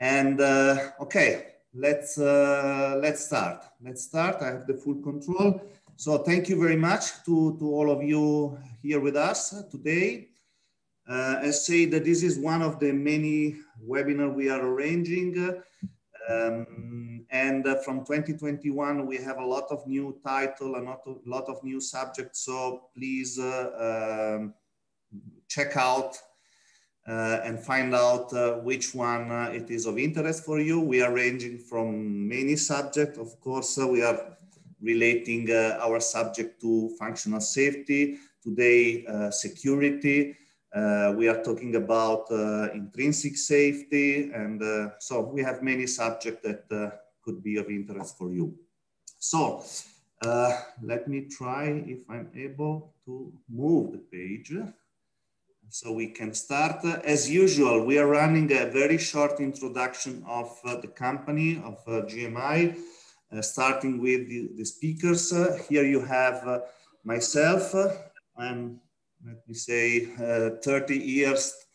And uh, okay, let's uh, let's start. Let's start. I have the full control. So thank you very much to, to all of you here with us today. Uh, I say that this is one of the many webinars we are arranging. Um, and uh, from 2021, we have a lot of new title, a lot of, lot of new subjects. So please uh, um, check out and find out uh, which one uh, it is of interest for you. We are ranging from many subjects. Of course, uh, we are relating our subject to functional safety, today security, uh, we are talking about uh, intrinsic safety, and uh, so we have many subjects that could be of interest for you. So let me try if I'm able to move the page so we can start. As usual, we are running a very short introduction of uh, the company of uh, GMI, uh, starting with the, the speakers. here you have myself. I'm let me say, uh, 30 years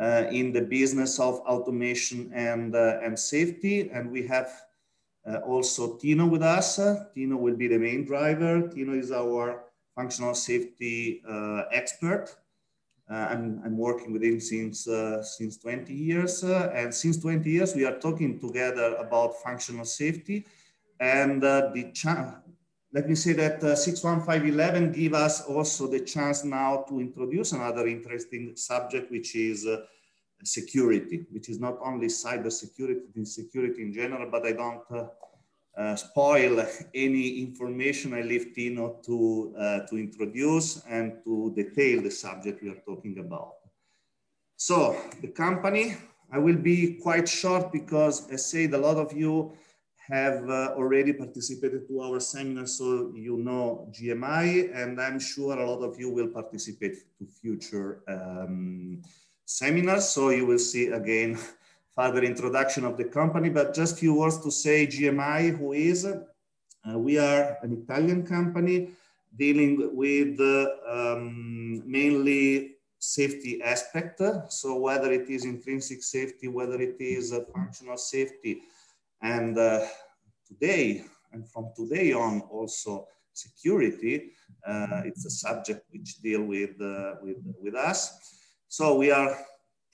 uh, in the business of automation and, uh, and safety. And we have also Tino with us. Tino will be the main driver. Tino is our functional safety expert. Uh, I'm, I'm, working with him since, uh, since 20 years. Uh, and since 20 years, we are talking together about functional safety. And the, chance let me say that uh, 61511 give us also the chance now to introduce another interesting subject, which is security, which is not only cyber security security in general, but I don't uh, spoil any information. I leave Tino to, uh, to introduce and to detail the subject we are talking about. So the company, I will be quite short because I said a lot of you have uh, already participated to our seminar, so you know GMI, and I'm sure a lot of you will participate to future um, seminars. So you will see again further introduction of the company, but just few words to say GMI, who is. Uh, we are an Italian company dealing with uh, um, mainly safety aspect. So whether it is intrinsic safety, whether it is functional safety, and uh, today, and from today on also security, uh, it's a subject which deal with, uh, with, with us. So we are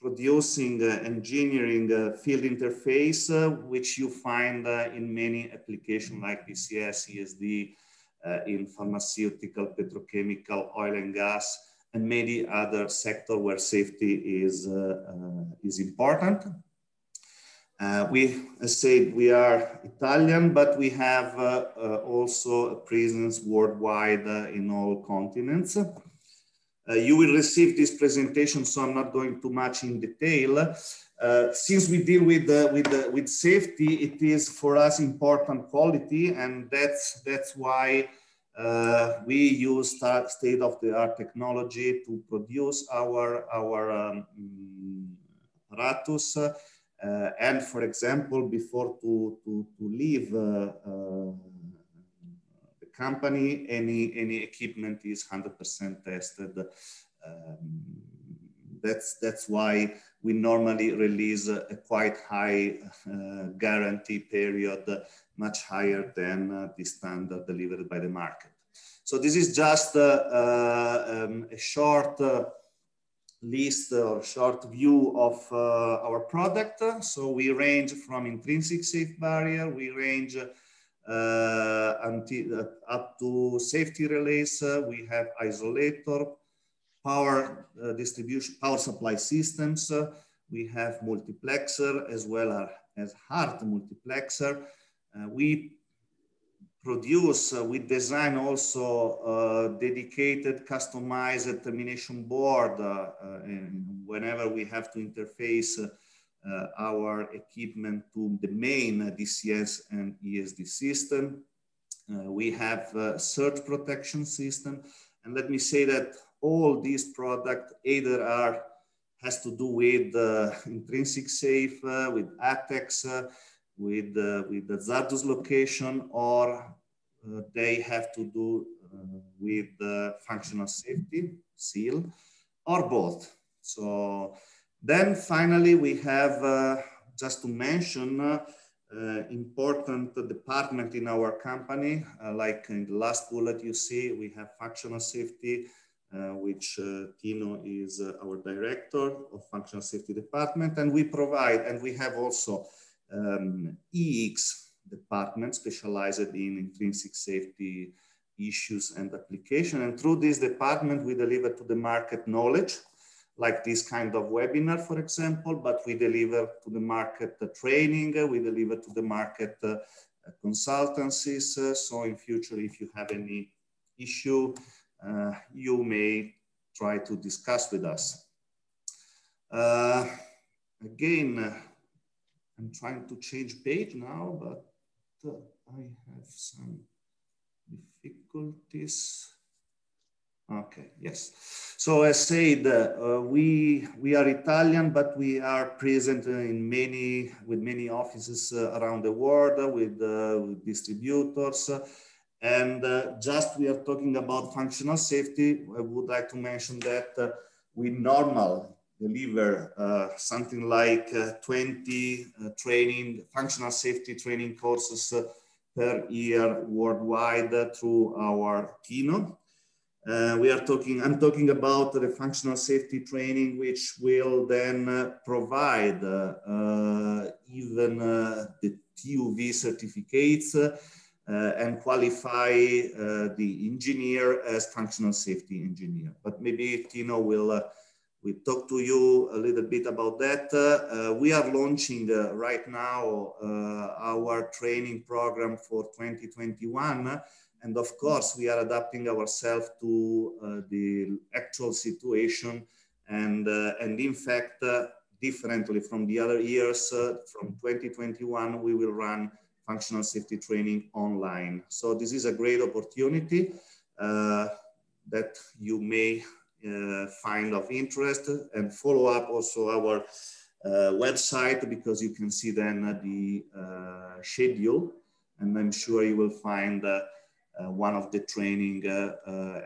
producing uh, engineering uh, field interface, uh, which you find in many applications like DCS, ESD, in pharmaceutical, petrochemical, oil and gas, and many other sectors where safety is, is important. Uh, we, said, we are Italian, but we have uh, uh, also a presence worldwide in all continents. Uh, you will receive this presentation, so I'm not going too much in detail. Uh, since we deal with with with safety, it is for us important quality, and that's that's why we use state-of-the-art technology to produce our our um, apparatus uh, and for example, before to, to, to leave uh, uh, company, any, any equipment is 100% tested. Um, that's, that's why we normally release a, a quite high uh, guarantee period, much higher than uh, the standard delivered by the market. So this is just uh, um, a short list or short view of uh, our product. So we range from intrinsic safe barrier, we range uh, until, uh, up to safety relays. we have isolator, power uh, distribution, power supply systems. we have multiplexer as well as hard multiplexer. Uh, we produce, uh, we design also uh, dedicated customized termination board uh, uh whenever we have to interface uh, uh, Uh, our equipment to the main DCS and ESD system. Uh, we have a surge protection system. And let me say that all these products either are has to do with uh, intrinsic safe, with ATEX, with, with the hazardous location or uh, they have to do uh, with functional safety, SIL, or both. So then finally we have uh, just to mention uh, important department in our company, like in the last bullet you see, we have functional safety, uh, which uh, Tino is uh, our director of functional safety department. And we provide, and we have also um, EX department specialized in intrinsic safety issues and application. And through this department, we deliver to the market knowledge, like this kind of webinar, for example, but we deliver to the market the training, we deliver to the market uh, consultancies. Uh, so in future, if you have any issue, uh, you may try to discuss with us. Uh, again, uh, I'm trying to change page now, but I have some difficulties. Okay, yes. So as said, uh, we, we are Italian, but we are present in many, with many offices uh, around the world, with, uh, with distributors, and uh, just we are talking about functional safety. I would like to mention that uh, we normal deliver uh, something like uh, 20 uh, training, functional safety training courses per year worldwide through our Tino. we are talking, I'm talking about the functional safety training, which will then provide even the TUV certificates uh, and qualify uh, the engineer as functional safety engineer. But maybe Tino will uh, we talk to you a little bit about that. Uh, we are launching uh, right now uh, our training program for 2021. And of course, we are adapting ourselves to the actual situation. And, and in fact, differently from the other years, from 2021, we will run functional safety training online. So this is a great opportunity uh, that you may uh, find of interest and follow up also our uh, website because you can see then the uh, schedule and I'm sure you will find uh, uh, one of the training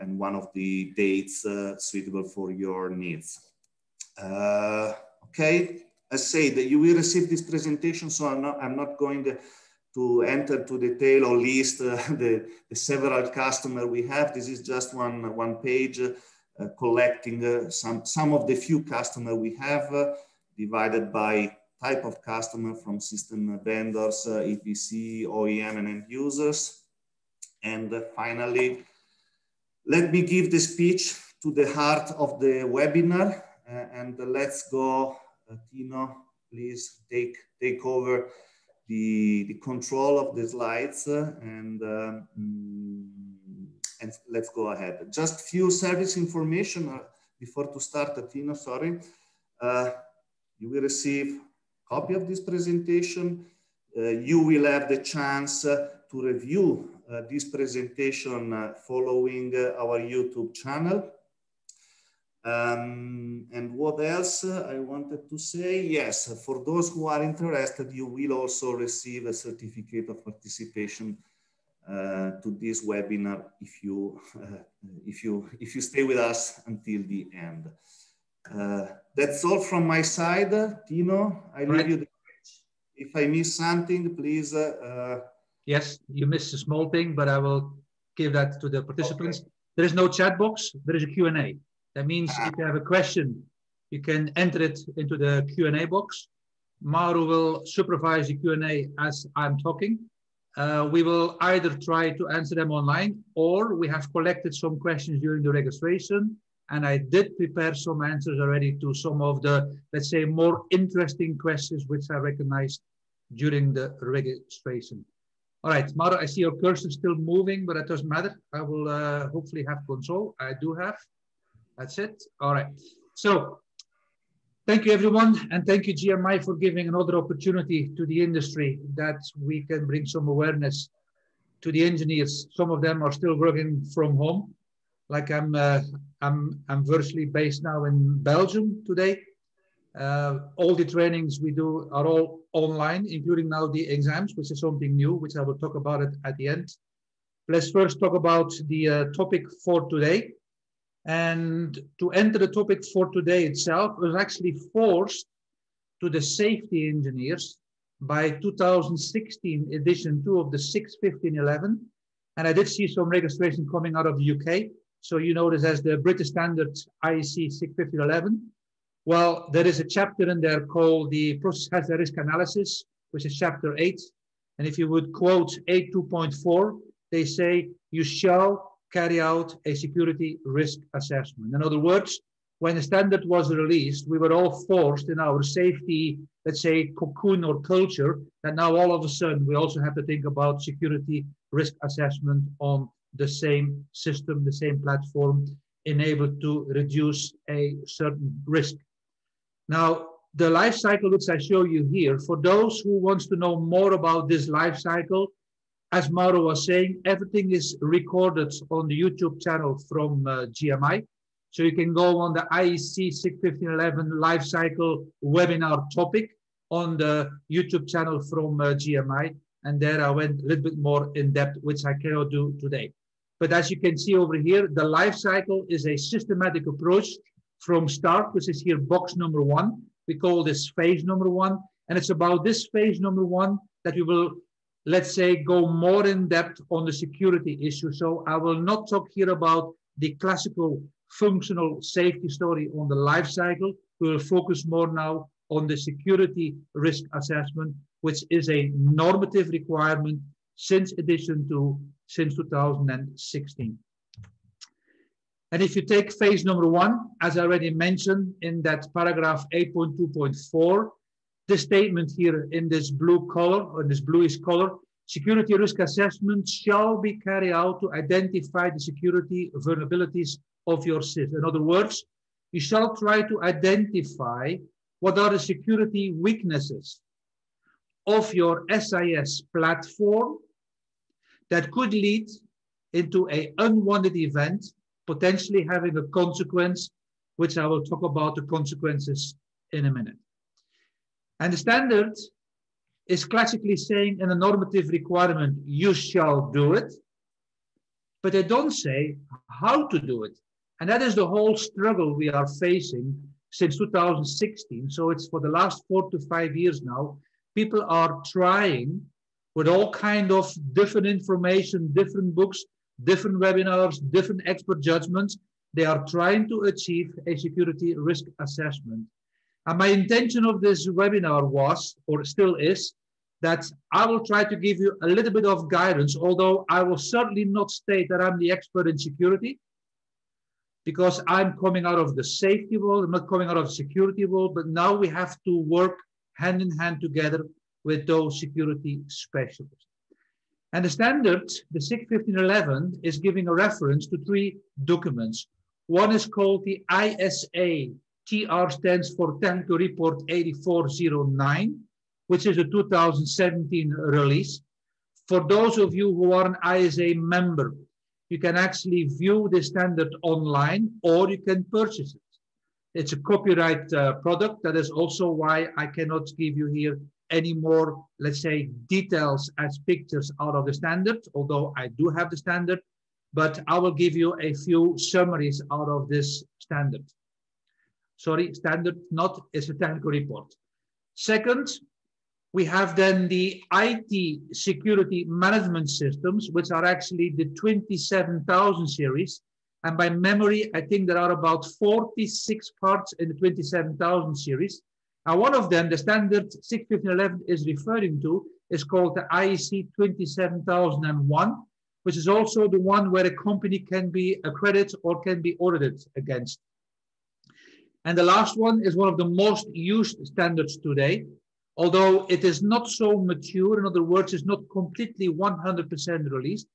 and one of the dates suitable for your needs. okay, I say that you will receive this presentation, so I'm not, I'm not going to enter to detail or list uh, the, the, several customer we have. This is just one, one page uh, collecting uh, some, some of the few customer we have uh, divided by type of customer from system vendors, uh, EPC, OEM, and end users. And uh, finally, let me give the speech to the heart of the webinar. and let's go, Tino, please take, take over the, the control of the slides uh, and, um, and let's go ahead. Just few service information uh, before to start, Tino, sorry. Uh, you will receive copy of this presentation. Uh, you will have the chance uh, to review uh, this presentation following our YouTube channel. Um, and what else I wanted to say? Yes, for those who are interested, you will also receive a certificate of participation uh, to this webinar if you uh, if you if you stay with us until the end. Uh, that's all from my side, Tino. I leave you. The if I miss something, please. Yes, you missed a small thing, but I will give that to the participants. Okay. There is no chat box. There is a Q and A. That means ah. if you have a question, you can enter it into the Q&A box. Mauro will supervise the Q&A as I'm talking. Uh, we will either try to answer them online or we have collected some questions during the registration and I did prepare some answers already to some of the, let's say, more interesting questions which I recognized during the registration. All right, Mauro, I see your cursor still moving, but it doesn't matter. I will uh, hopefully have control. I do have. That's it. All right. So thank you, everyone. And thank you, GMI, for giving another opportunity to the industry that we can bring some awareness to the engineers. Some of them are still working from home. Like I'm, uh, I'm, I'm virtually based now in Belgium today. Uh, all the trainings we do are all online, including now the exams, which is something new, which I will talk about it at the end. Let's first talk about the uh, topic for today. And to enter the topic for today itself, was actually forced to the safety engineers by 2016 edition 2 of the 61511. And I did see some registration coming out of the UK. So you know this as the British Standard IEC 61511. Well, there is a chapter in there called the Process Hazard Risk Analysis, which is chapter 8. And if you would quote 8.2.4, they say you shall carry out a security risk assessment. In other words, when the standard was released, we were all forced in our safety, let's say, cocoon or culture, that now all of a sudden we also have to think about security risk assessment on the same system, the same platform, enabled to reduce a certain risk. Now, the life cycle which I show you here, for those who wants to know more about this life cycle, as Mauro was saying, everything is recorded on the YouTube channel from uh, GMI. So you can go on the IEC 61511 life cycle webinar topic on the YouTube channel from uh, GMI. And there I went a little bit more in depth, which I cannot do today. But as you can see over here, the life cycle is a systematic approach from start, which is here box number one. We call this phase number one. And it's about this phase number one that we will, let's say, go more in depth on the security issue. So I will not talk here about the classical functional safety story on the life cycle. We will focus more now on the security risk assessment, which is a normative requirement since addition to since 2016. And if you take phase number one, as I already mentioned in that paragraph 8.2.4, the statement here in this blue color, or this bluish color, security risk assessment shall be carried out to identify the security vulnerabilities of your system. In other words, you shall try to identify what are the security weaknesses of your SIS platform that could lead into a unwanted event, potentially having a consequence, which I will talk about the consequences in a minute. And the standard is classically saying in a normative requirement, you shall do it, but they don't say how to do it. And that is the whole struggle we are facing since 2016. So it's for the last four to five years now. People are trying with all kind of different information, different books, different webinars, different expert judgments. They are trying to achieve a security risk assessment. And my intention of this webinar was, or still is, that I will try to give you a little bit of guidance, although I will certainly not state that I'm the expert in security because I'm coming out of the safety world, I'm not coming out of the security world, but now we have to work hand in hand together with those security specialists. And the standard, the 61511, is giving a reference to three documents. One is called the ISA, TR stands for Technical Report 8409, which is a 2017 release. For those of you who are an ISA member, you can actually view the standard online or you can purchase it. It's a copyright uh, product. That is also why I cannot give you here any more, let's say, details as pictures out of the standard, although I do have the standard, but I will give you a few summaries out of this standard. Sorry, standard not, a technical report. Second, we have then the IT security management systems, which are actually the 27,000 series. And by memory, I think there are about 46 parts in the 27,000 series. And one of them, the standard 61511 is referring to, is called the IEC 27001, which is also the one where a company can be accredited or can be audited against. And the last one is one of the most used standards today, although it is not so mature, in other words, it's not completely 100% released.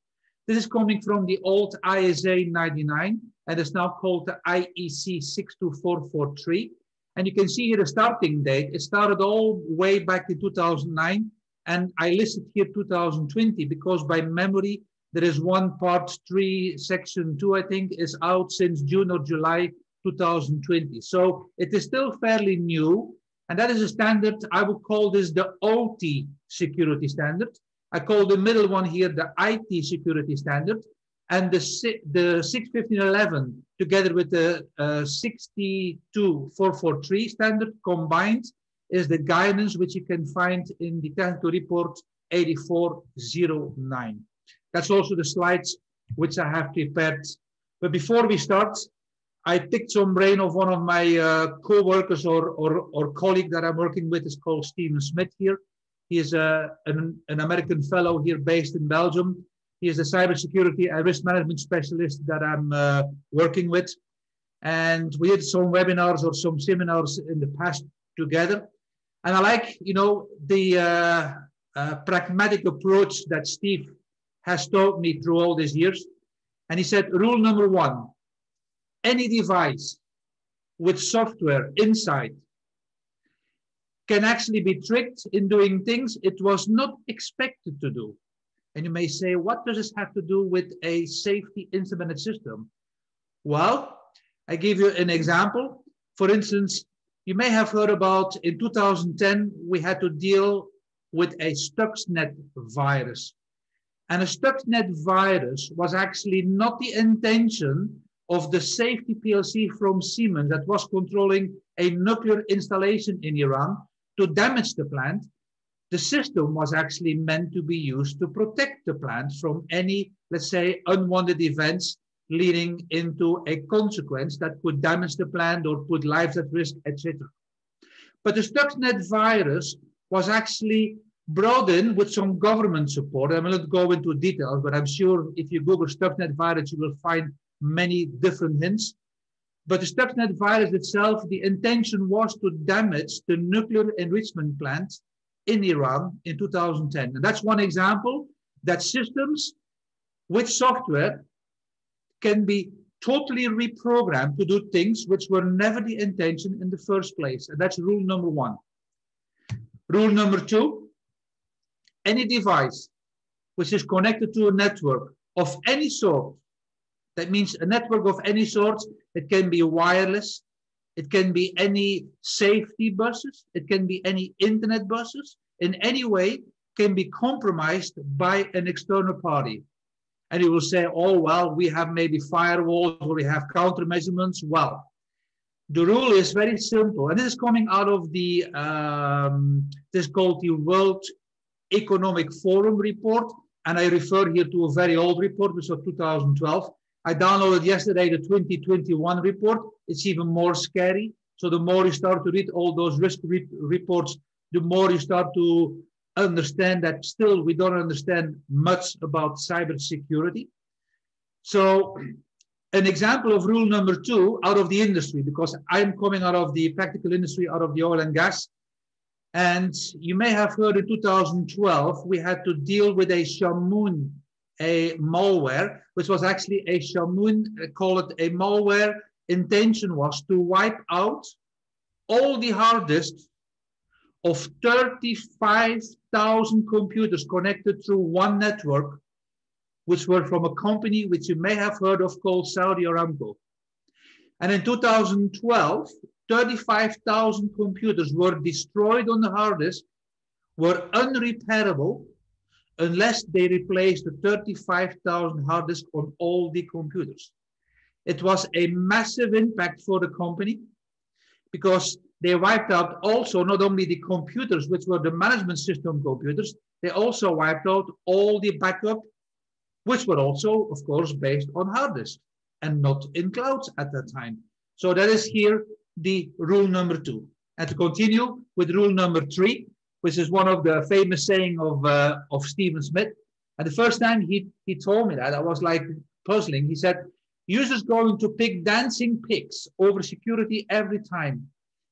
This is coming from the old ISA 99 and it's now called the IEC 62443. And you can see here the starting date. It started all way back in 2009 and I listed here 2020 because by memory, there is one part three, section two, I think, is out since June or July 2020. So it is still fairly new, and that is a standard, I would call this the OT security standard. I call the middle one here the IT security standard. And the, the 61511 together with the uh, 62443 standard combined is the guidance which you can find in the technical report 8409. That's also the slides which I have prepared. But before we start, I picked some brain of one of my uh, co-workers or, or, or colleague that I'm working with is called Stephen Smith here. He is a, uh, an, an American fellow here based in Belgium. He is a cybersecurity and risk management specialist that I'm uh, working with. And we did some webinars or some seminars in the past together. And I like, you know, the uh, uh, pragmatic approach that Steve has taught me through all these years. And he said, rule number one, any device with software inside can actually be tricked in doing things it was not expected to do. And you may say, what does this have to do with a safety instrumented system? Well, I give you an example. For instance, you may have heard about in 2010, we had to deal with a Stuxnet virus. And a Stuxnet virus was actually not the intention of the safety PLC from Siemens that was controlling a nuclear installation in Iran to damage the plant. The system was actually meant to be used to protect the plant from any, let's say, unwanted events leading into a consequence that could damage the plant or put lives at risk, etc. But the Stuxnet virus was actually brought in with some government support. I will not go into details, but I'm sure if you Google Stuxnet virus, you will find many different hints. But the Stuxnet virus itself, the intention was to damage the nuclear enrichment plant in Iran in 2010. And that's one example that systems with software can be totally reprogrammed to do things which were never the intention in the first place. And that's rule number one. Rule number two, any device which is connected to a network of any sort, that means a network of any sort, it can be wireless, it can be any safety buses, it can be any internet buses, in any way can be compromised by an external party and you will say, oh, well, we have maybe firewalls or we have countermeasurements. Well, the rule is very simple. And this is coming out of the, um, this is called the World Economic Forum report. And I refer here to a very old report, which was 2012. I downloaded yesterday the 2021 report. It's even more scary. So the more you start to read all those risk re reports, the more you start to understand that still we don't understand much about cybersecurity. So an example of rule number two out of the industry, because I'm coming out of the practical industry, out of the oil and gas. And you may have heard in 2012, we had to deal with a Shamoon, a malware, which was actually a Shamoon, uh, call it a malware. Intention was to wipe out all the hard disks of 35,000 computers connected through one network, which were from a company which you may have heard of called Saudi Aramco. And in 2012, 35,000 computers were destroyed on the hard disk, were unrepairable unless they replaced the 35,000 hard disk on all the computers. It was a massive impact for the company because they wiped out also not only the computers, which were the management system computers, they also wiped out all the backup, which were also, of course, based on hard disk and not in clouds at that time. So that is here the rule number two. And to continue with rule number three, which is one of the famous saying of, uh, of Stephen Smith. And the first time he, he told me that, I was like puzzling. He said, users going to pick dancing pigs over security every time.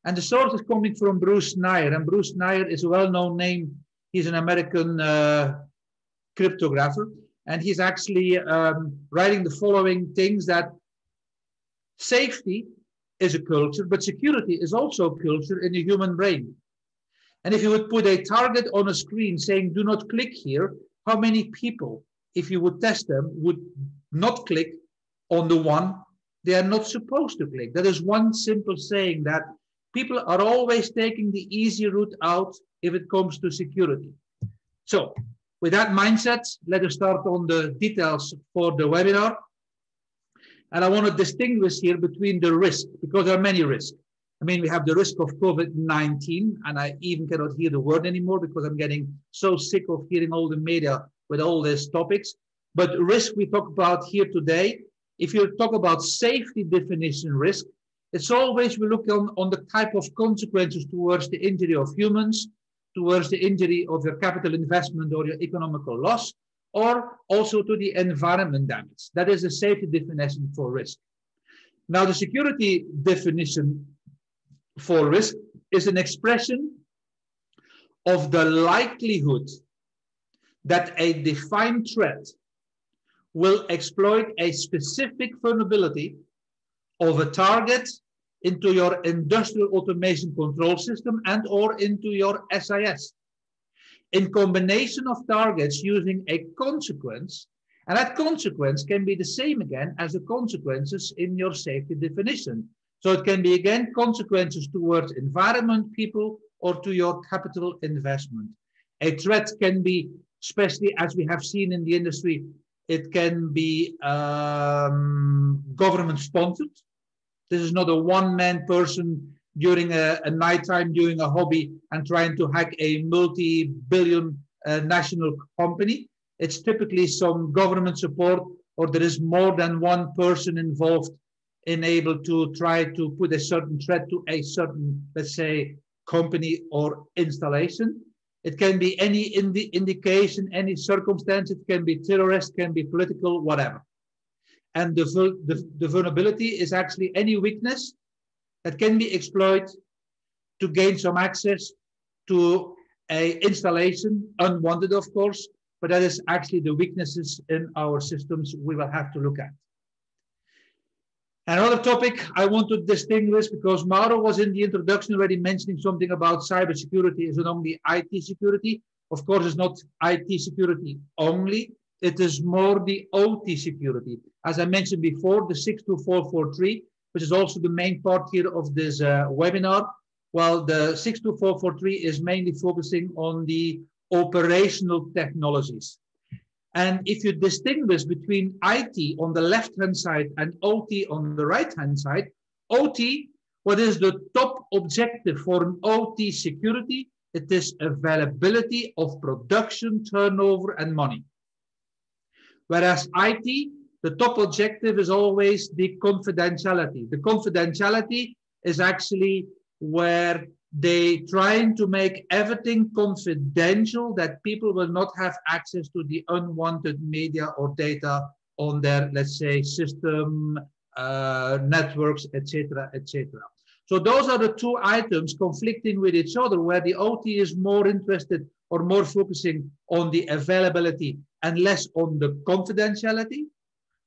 And the source is coming from Bruce Schneier. And Bruce Schneier is a well-known name. He's an American uh, cryptographer. And he's actually um, writing the following things that safety is a culture, but security is also a culture in the human brain. And if you would put a target on a screen saying, do not click here, how many people, if you would test them, would not click on the one they are not supposed to click? That is one simple saying that people are always taking the easy route out if it comes to security. So with that mindset, let us start on the details for the webinar. And I want to distinguish here between the risk, because there are many risks. I mean, we have the risk of COVID-19, and I even cannot hear the word anymore because I'm getting so sick of hearing all the media with all these topics. But risk we talk about here today, if you talk about safety definition risk, it's always we look on, on the type of consequences towards the injury of humans, towards the injury of your capital investment or your economical loss, or also to the environment damage. That is a safety definition for risk. Now, the security definition for risk is an expression of the likelihood that a defined threat will exploit a specific vulnerability of a target into your industrial automation control system and or into your SIS. In combination of targets using a consequence, and that consequence can be the same again as the consequences in your safety definition. So it can be again consequences towards environment, people, or to your capital investment. A threat can be, especially as we have seen in the industry, it can be um, government sponsored. This is not a one-man person during a, a nighttime doing a hobby and trying to hack a multi-billion uh, national company. It's typically some government support or there is more than one person involved in able to try to put a certain threat to a certain, let's say, company or installation. It can be any indi indication, any circumstance. It can be terrorist, can be political, whatever. And the, the, the vulnerability is actually any weakness that can be exploited to gain some access to a installation, unwanted of course, but that is actually the weaknesses in our systems we will have to look at. Another topic I want to distinguish because Mauro was in the introduction already mentioning something about cybersecurity is not only IT security. Of course, it's not IT security only. It is more the OT security. As I mentioned before, the 62443, which is also the main part here of this uh, webinar. Well, the 62443 is mainly focusing on the operational technologies. And if you distinguish between IT on the left-hand side and OT on the right-hand side, OT, what is the top objective for an OT security? It is availability of production, turnover, and money. Whereas IT, the top objective is always the confidentiality. The confidentiality is actually where they trying to make everything confidential that people will not have access to the unwanted media or data on their, let's say, system, uh, networks, etc., etc. So those are the two items conflicting with each other, where the OT is more interested or more focusing on the availability and less on the confidentiality,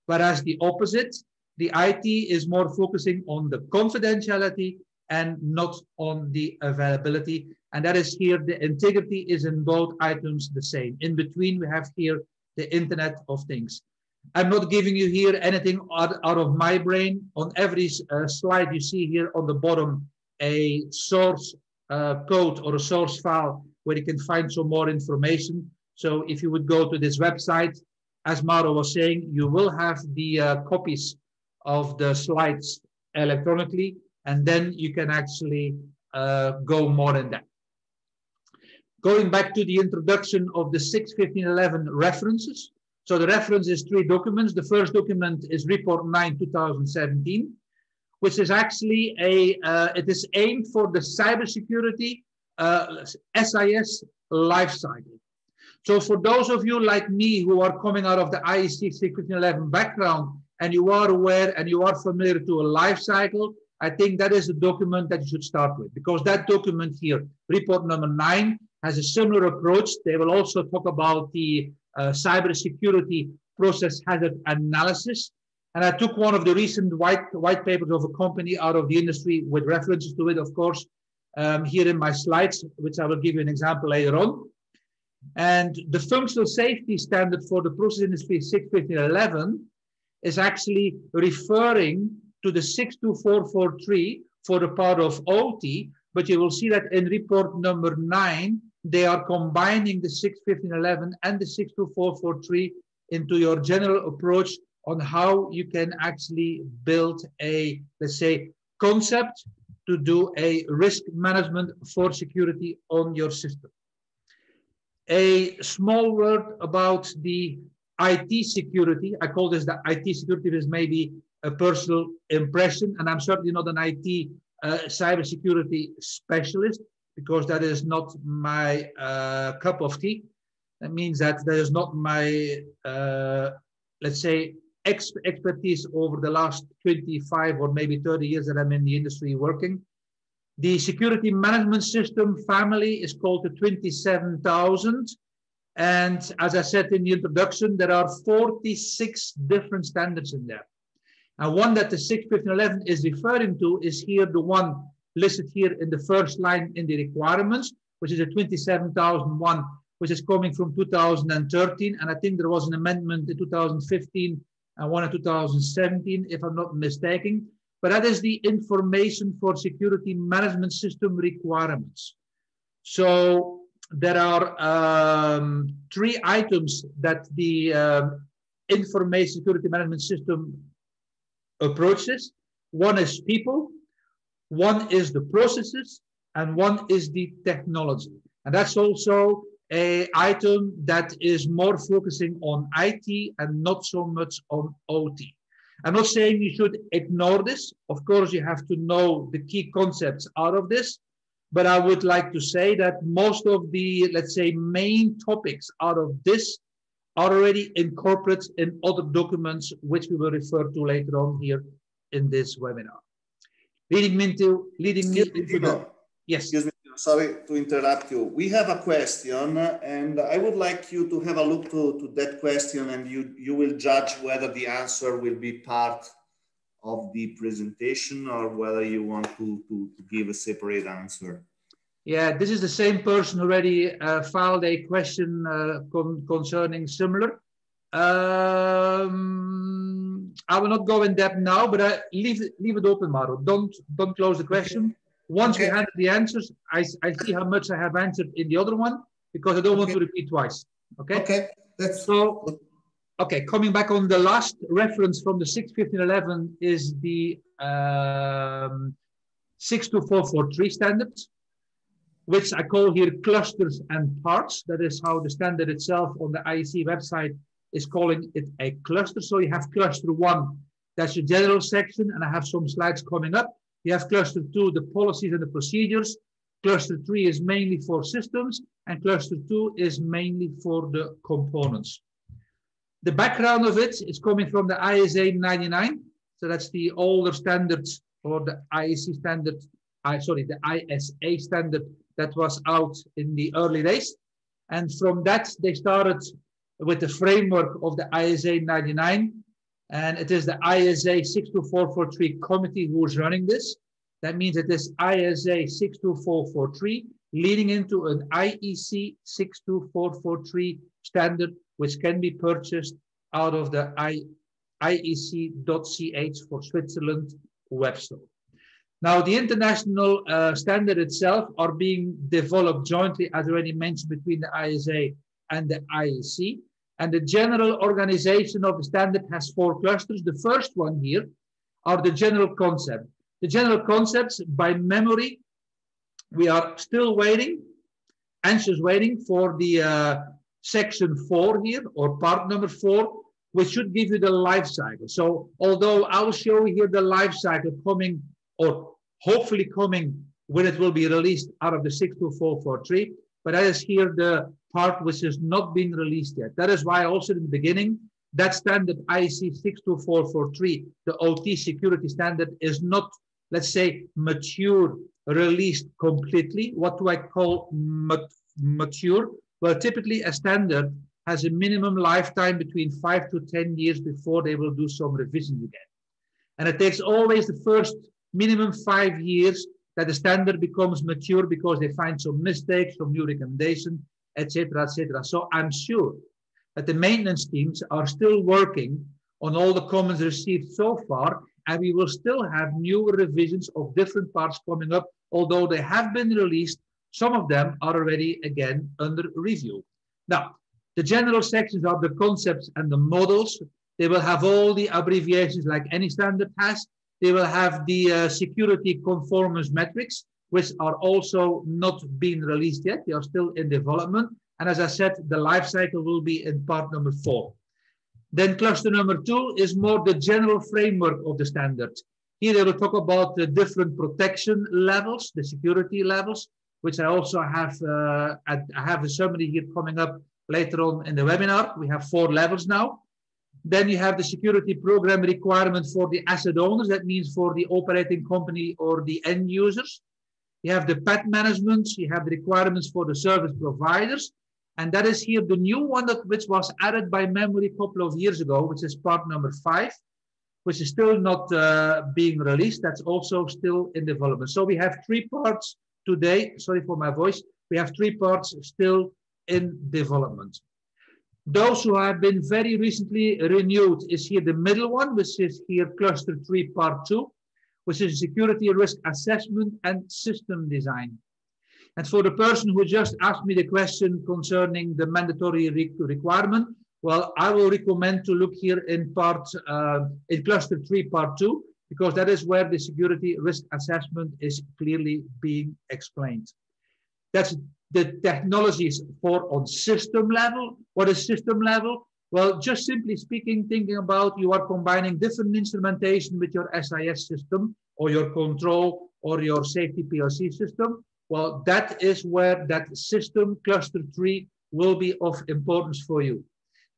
whereas the opposite, the IT is more focusing on the confidentiality and not on the availability. And that is here, the integrity is in both items the same. In between, we have here the Internet of Things. I'm not giving you here anything out, out of my brain. On every uh, slide you see here on the bottom, a source uh, code or a source file where you can find some more information. So if you would go to this website, as Mauro was saying, you will have the uh, copies of the slides electronically, and then you can actually uh, go more than that. Going back to the introduction of the 61511 references. So the reference is three documents. The first document is report 9 2017, which is actually a, uh, it is aimed for the cybersecurity uh, SIS life cycle. So for those of you like me who are coming out of the IEC 61511 background and you are aware and you are familiar to a life cycle, I think that is the document that you should start with because that document here, report number nine, has a similar approach. They will also talk about the uh, cybersecurity process hazard analysis. And I took one of the recent white, white papers of a company out of the industry with references to it, of course, um, here in my slides, which I will give you an example later on. And the functional safety standard for the process industry 61511 is actually referring to the 62443 for the part of OT, but you will see that in report number nine, they are combining the 61511 and the 62443 into your general approach on how you can actually build a, let's say, concept to do a risk management for security on your system. A small word about the IT security. I call this the IT security. This may be a personal impression, and I'm certainly not an IT uh, cybersecurity specialist because that is not my uh, cup of tea. That means that that is not my, uh, let's say, ex expertise over the last 25 or maybe 30 years that I'm in the industry working. The security management system family is called the 27000. And as I said in the introduction, there are 46 different standards in there. And one that the 61511 is referring to is here the one listed here in the first line in the requirements, which is a 27001, which is coming from 2013. And I think there was an amendment in 2015 and one in 2017, if I'm not mistaken. But that is the information for security management system requirements. So there are um, three items that the uh, information security management system approaches. One is people, one is the processes, and one is the technology. And that's also a item that is more focusing on IT and not so much on OT. I'm not saying you should ignore this. Of course, you have to know the key concepts out of this. But I would like to say that most of the, let's say, main topics out of this are already incorporated in other documents, which we will refer to later on here in this webinar. Leading me into, leading me into the, yes. Excuse me, sorry to interrupt you. We have a question and I would like you to have a look to, to that question and you, you will judge whether the answer will be part of the presentation or whether you want to, to, to give a separate answer. Yeah, this is the same person already uh, filed a question uh, con concerning similar. Um, I will not go in depth now, but I leave it, leave it open, Mauro. Don't don't close the question. Once okay. we have the answers, I, I see how much I have answered in the other one because I don't want to repeat twice. Okay. Okay. That's so. Okay, coming back on the last reference from the 61511 is the um, 62443 standards, which I call here clusters and parts. That is how the standard itself on the IEC website is calling it a cluster. So you have cluster one, that's your general section, and I have some slides coming up. You have cluster two, the policies and the procedures. Cluster three is mainly for systems, and cluster two is mainly for the components. The background of it is coming from the ISA 99. So that's the older standards or the IEC standard, I, sorry, the ISA standard that was out in the early days. And from that, they started with the framework of the ISA 99. And it is the ISA 62443 committee who is running this. That means it is ISA 62443 leading into an IEC 62443 standard, which can be purchased out of the IEC.ch for Switzerland web store. Now, the international uh, standard itself are being developed jointly, as already mentioned, between the ISA and the IEC. And the general organization of the standard has four clusters. The first one here are the general concept. The general concepts by memory, we are still waiting, anxious waiting for the uh, section four here or part number four, which should give you the life cycle. So although I'll show here the life cycle coming or hopefully coming when it will be released out of the 62443, but that is here the part which has not been released yet. That is why also in the beginning, that standard IEC 62443, the OT security standard is not, let's say, mature, released completely. What do I call mat mature? Well, typically a standard has a minimum lifetime between five to 10 years before they will do some revisions again. And it takes always the first minimum five years that the standard becomes mature because they find some mistakes, some new recommendation, etc., etc. So I'm sure that the maintenance teams are still working on all the comments received so far, and we will still have new revisions of different parts coming up, although they have been released. Some of them are already again under review. Now, the general sections are the concepts and the models. They will have all the abbreviations like any standard has. They will have the uh, security conformance metrics, which are also not being released yet. They are still in development. And as I said, the life cycle will be in part number four. Then cluster number two is more the general framework of the standards. Here they will talk about the different protection levels, the security levels, which I also have, uh, I have a summary here coming up later on in the webinar. We have four levels now. Then you have the security program requirement for the asset owners. That means for the operating company or the end users. You have the patch management. You have the requirements for the service providers. And that is here the new one that which was added by memory a couple of years ago, which is part number five, which is still not uh, being released. That's also still in development. So we have three parts today. Sorry for my voice. We have three parts still in development. Those who have been very recently renewed is here the middle one, which is here cluster three, part two, which is security risk assessment and system design. And for the person who just asked me the question concerning the mandatory re requirement, well, I will recommend to look here in part, uh, in cluster three, part two, because that is where the security risk assessment is clearly being explained. That's the technologies for on system level. What is system level? Well, just simply speaking, thinking about you are combining different instrumentation with your SIS system or your control or your safety PLC system. Well, that is where that system cluster three will be of importance for you.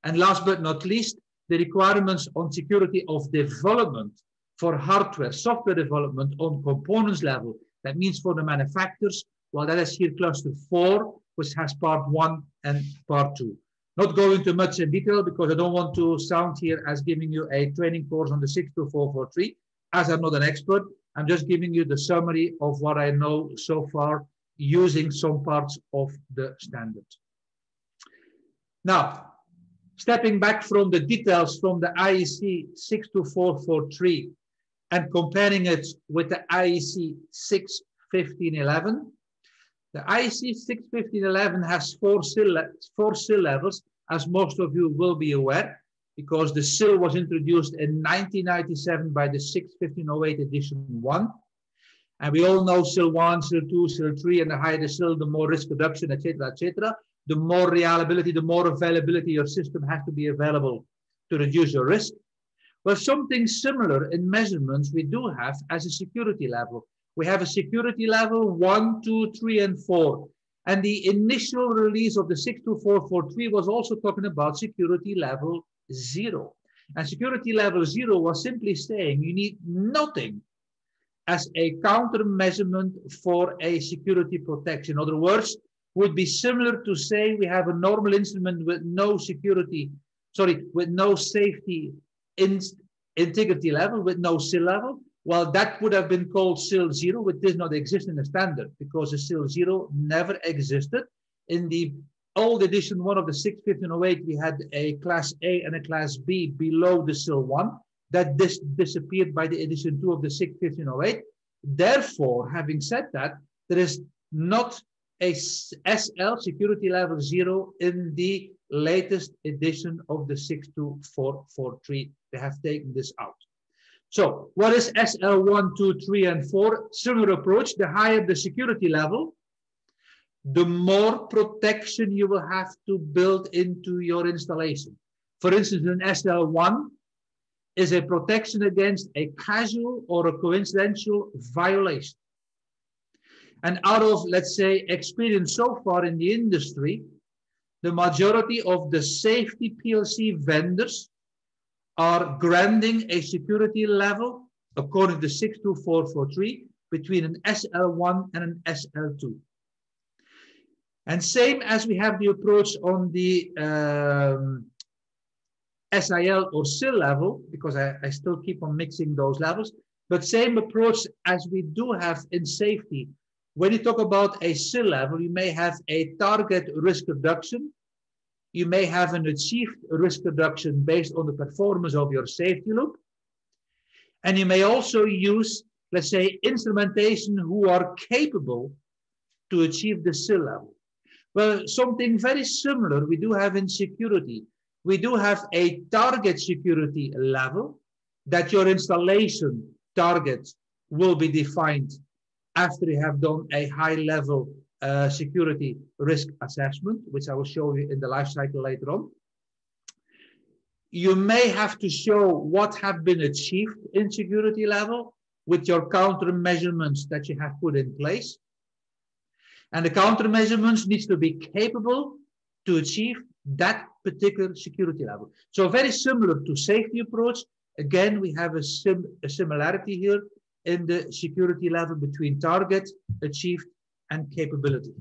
And last but not least, the requirements on security of development for hardware, software development on components level. That means for the manufacturers, well, that is here cluster four, which has part one and part two. Not going too much in detail because I don't want to sound here as giving you a training course on the 62443, as I'm not an expert. I'm just giving you the summary of what I know so far using some parts of the standard. Now, stepping back from the details from the IEC 62443 and comparing it with the IEC 61511, the IEC 61511 has four SIL, four SIL levels, as most of you will be aware, because the SIL was introduced in 1997 by the 61508 edition 1. And we all know SIL 1, SIL 2, SIL 3, and the higher the SIL, the more risk reduction, etc., etc. The more reliability, the more availability your system has to be available to reduce your risk. Well, something similar in measurements we do have as a security level. We have a security level one, two, three, and four. And the initial release of the 62443 was also talking about security level zero. And security level zero was simply saying you need nothing as a counter measurement for a security protection. In other words, would be similar to say we have a normal instrument with no security, sorry, with no safety in, integrity level, with no SIL level. Well, that would have been called SIL 0, which does not exist in the standard because the SIL 0 never existed. In the old edition 1 of the 61508, we had a class A and a class B below the SIL 1. That dis disappeared by the edition 2 of the 61508. Therefore, having said that, there is not a SL security level 0 in the latest edition of the 62443. They have taken this out. So what is SL1, 2, 3, and 4? Similar approach. The higher the security level, the more protection you will have to build into your installation. For instance, an SL1 is a protection against a casual or a coincidental violation. And out of, let's say, experience so far in the industry, the majority of the safety PLC vendors are granting a security level according to 62443 between an SL1 and an SL2. And same as we have the approach on the um, SIL or SIL level, because I, I still keep on mixing those levels, but same approach as we do have in safety. When you talk about a SIL level, you may have a target risk reduction you may have an achieved risk reduction based on the performance of your safety loop. And you may also use, let's say, instrumentation who are capable to achieve the SIL level. Well, something very similar we do have in security. We do have a target security level that your installation target will be defined after you have done a high level uh, security risk assessment, which I will show you in the life cycle later on. You may have to show what have been achieved in security level with your counter measurements that you have put in place. And the counter measurements needs to be capable to achieve that particular security level. So very similar to safety approach. Again, we have a, sim a similarity here in the security level between target, achieved, and capability.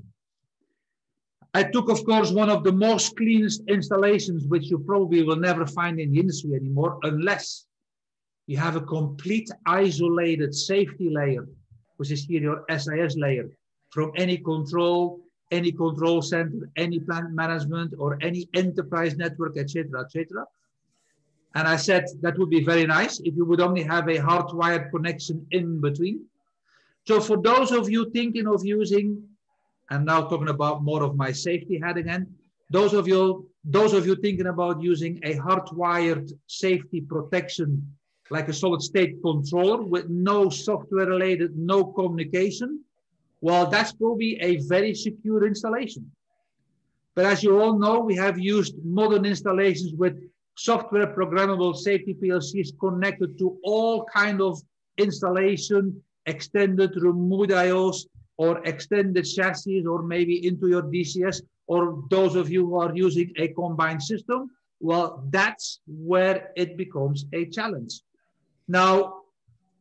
I took, of course, one of the most cleanest installations, which you probably will never find in the industry anymore, unless you have a complete isolated safety layer, which is here your SIS layer, from any control, any control center, any plant management, or any enterprise network, etc., etc. And I said that would be very nice if you would only have a hardwired connection in between. So for those of you thinking of using, and now talking about more of my safety hat again, those of you, those of you thinking about using a hardwired safety protection, like a solid state controller with no software related, no communication, well, that's probably a very secure installation. But as you all know, we have used modern installations with software programmable safety PLCs connected to all kind of installation, extended remote IOs, or extended chassis, or maybe into your DCS, or those of you who are using a combined system, well, that's where it becomes a challenge. Now,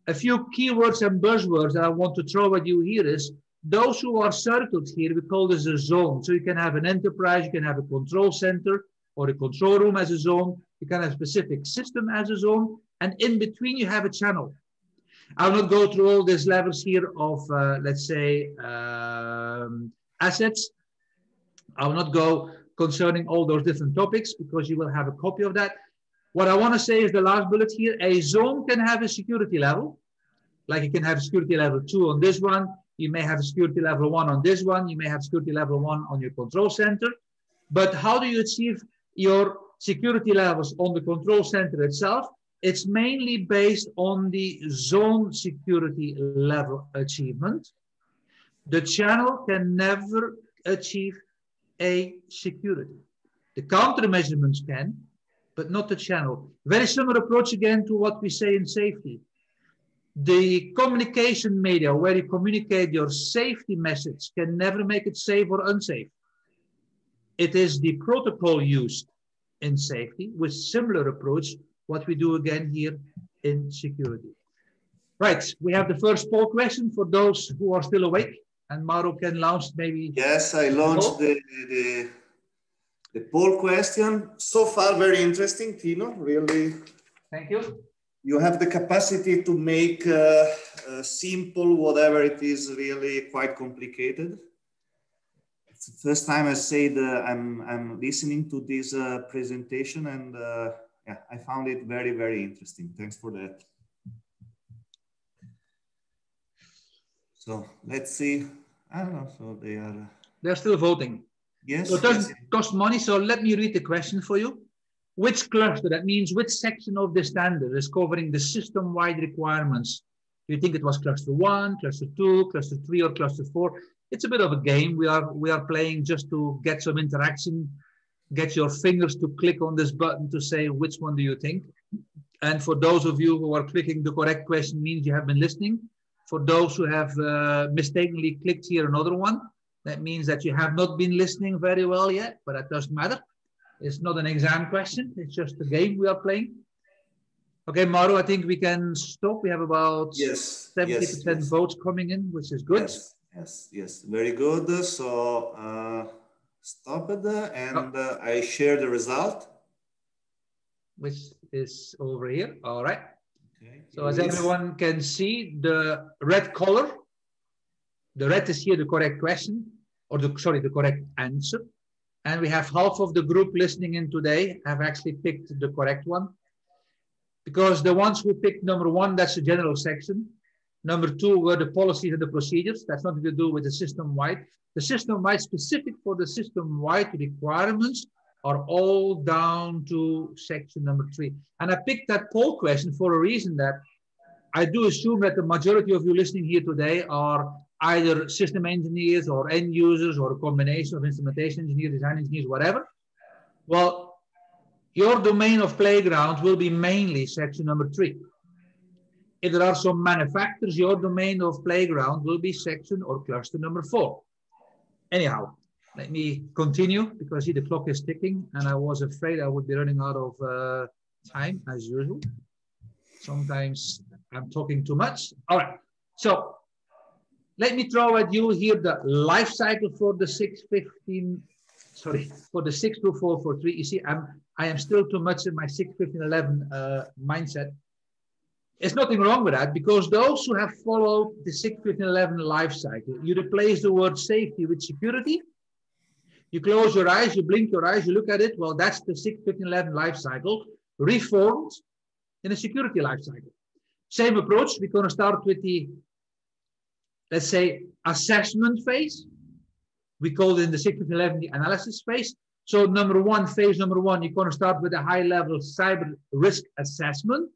a few keywords and buzzwords that I want to throw at you here is those who are circled here, we call this a zone. So you can have an enterprise, you can have a control center or a control room as a zone. You can have a specific system as a zone. And in between, you have a channel. I'll not go through all these levels here of, uh, let's say, um, assets. I will not go concerning all those different topics because you will have a copy of that. What I want to say is the last bullet here, a zone can have a security level, like you can have security level two on this one, you may have security level one on this one. You may have security level one on your control center. But how do you achieve your security levels on the control center itself? It's mainly based on the zone security level achievement. The channel can never achieve a security. The countermeasurements can, but not the channel. Very similar approach again to what we say in safety the communication media where you communicate your safety message can never make it safe or unsafe. It is the protocol used in safety with similar approach, what we do again here in security. Right, we have the first poll question for those who are still awake and Mauro can launch maybe. Yes, I launched the, the, the poll question. So far, very interesting, Tino, really. Thank you you have the capacity to make uh, uh, simple whatever it is really quite complicated. It's the first time I say that I'm, I'm listening to this uh, presentation and uh, yeah, I found it very, very interesting. Thanks for that. So let's see. I don't know. So they are. Uh, They're still voting. Yes. So it doesn't cost money. So let me read the question for you which cluster, that means which section of the standard is covering the system-wide requirements. Do you think it was cluster one, cluster two, cluster three, or cluster four? It's a bit of a game. We are, we are playing just to get some interaction, get your fingers to click on this button to say which one do you think. And for those of you who are clicking the correct question means you have been listening. For those who have uh, mistakenly clicked here another one, that means that you have not been listening very well yet, but that doesn't matter. It's not an exam question. It's just a game we are playing. Okay, Mauro, I think we can stop. We have about yes, 70% yes, yes. votes coming in, which is good. Yes, yes, yes. very good. So uh, stop it and oh. uh, I share the result. Which is over here. All right. Okay. So as everyone can see, the red color, the red is here the correct question, or the sorry, the correct answer. And we have half of the group listening in today have actually picked the correct one. Because the ones who picked number one, that's the general section. Number two were the policies and the procedures. That's nothing to do with the system-wide. The system-wide, specific for the system-wide requirements, are all down to section number three. And I picked that poll question for a reason that I do assume that the majority of you listening here today are either system engineers or end users or a combination of instrumentation engineers, design engineers, whatever. Well, your domain of playground will be mainly section number three. If there are some manufacturers, your domain of playground will be section or cluster number four. Anyhow, let me continue because see the clock is ticking and I was afraid I would be running out of uh, time as usual. Sometimes I'm talking too much. All right. So let me throw at you here the life cycle for the 615, sorry, for the 62443. You see, I'm, I am still too much in my 61511 uh, mindset. There's nothing wrong with that because those who have followed the 61511 life cycle, you replace the word safety with security. You close your eyes, you blink your eyes, you look at it. Well, that's the 61511 life cycle reformed in a security life cycle. Same approach, we're going to start with the, let's say, assessment phase. We call it in the 611 the analysis phase. So number one, phase number one, you're going to start with a high level cyber risk assessment,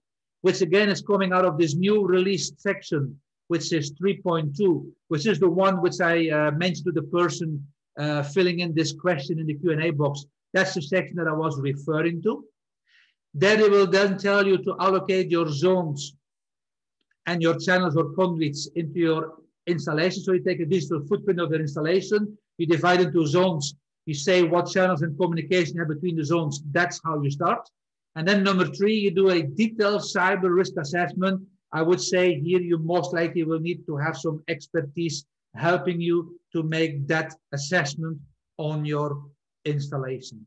which again is coming out of this new released section, which is 3.2, which is the one which I uh, mentioned to the person uh, filling in this question in the Q&A box. That's the section that I was referring to. Then it will then tell you to allocate your zones and your channels or conduits into your installation. So you take a digital footprint of your installation, you divide into zones, you say what channels and communication have between the zones. That's how you start. And then number three, you do a detailed cyber risk assessment. I would say here you most likely will need to have some expertise helping you to make that assessment on your installation.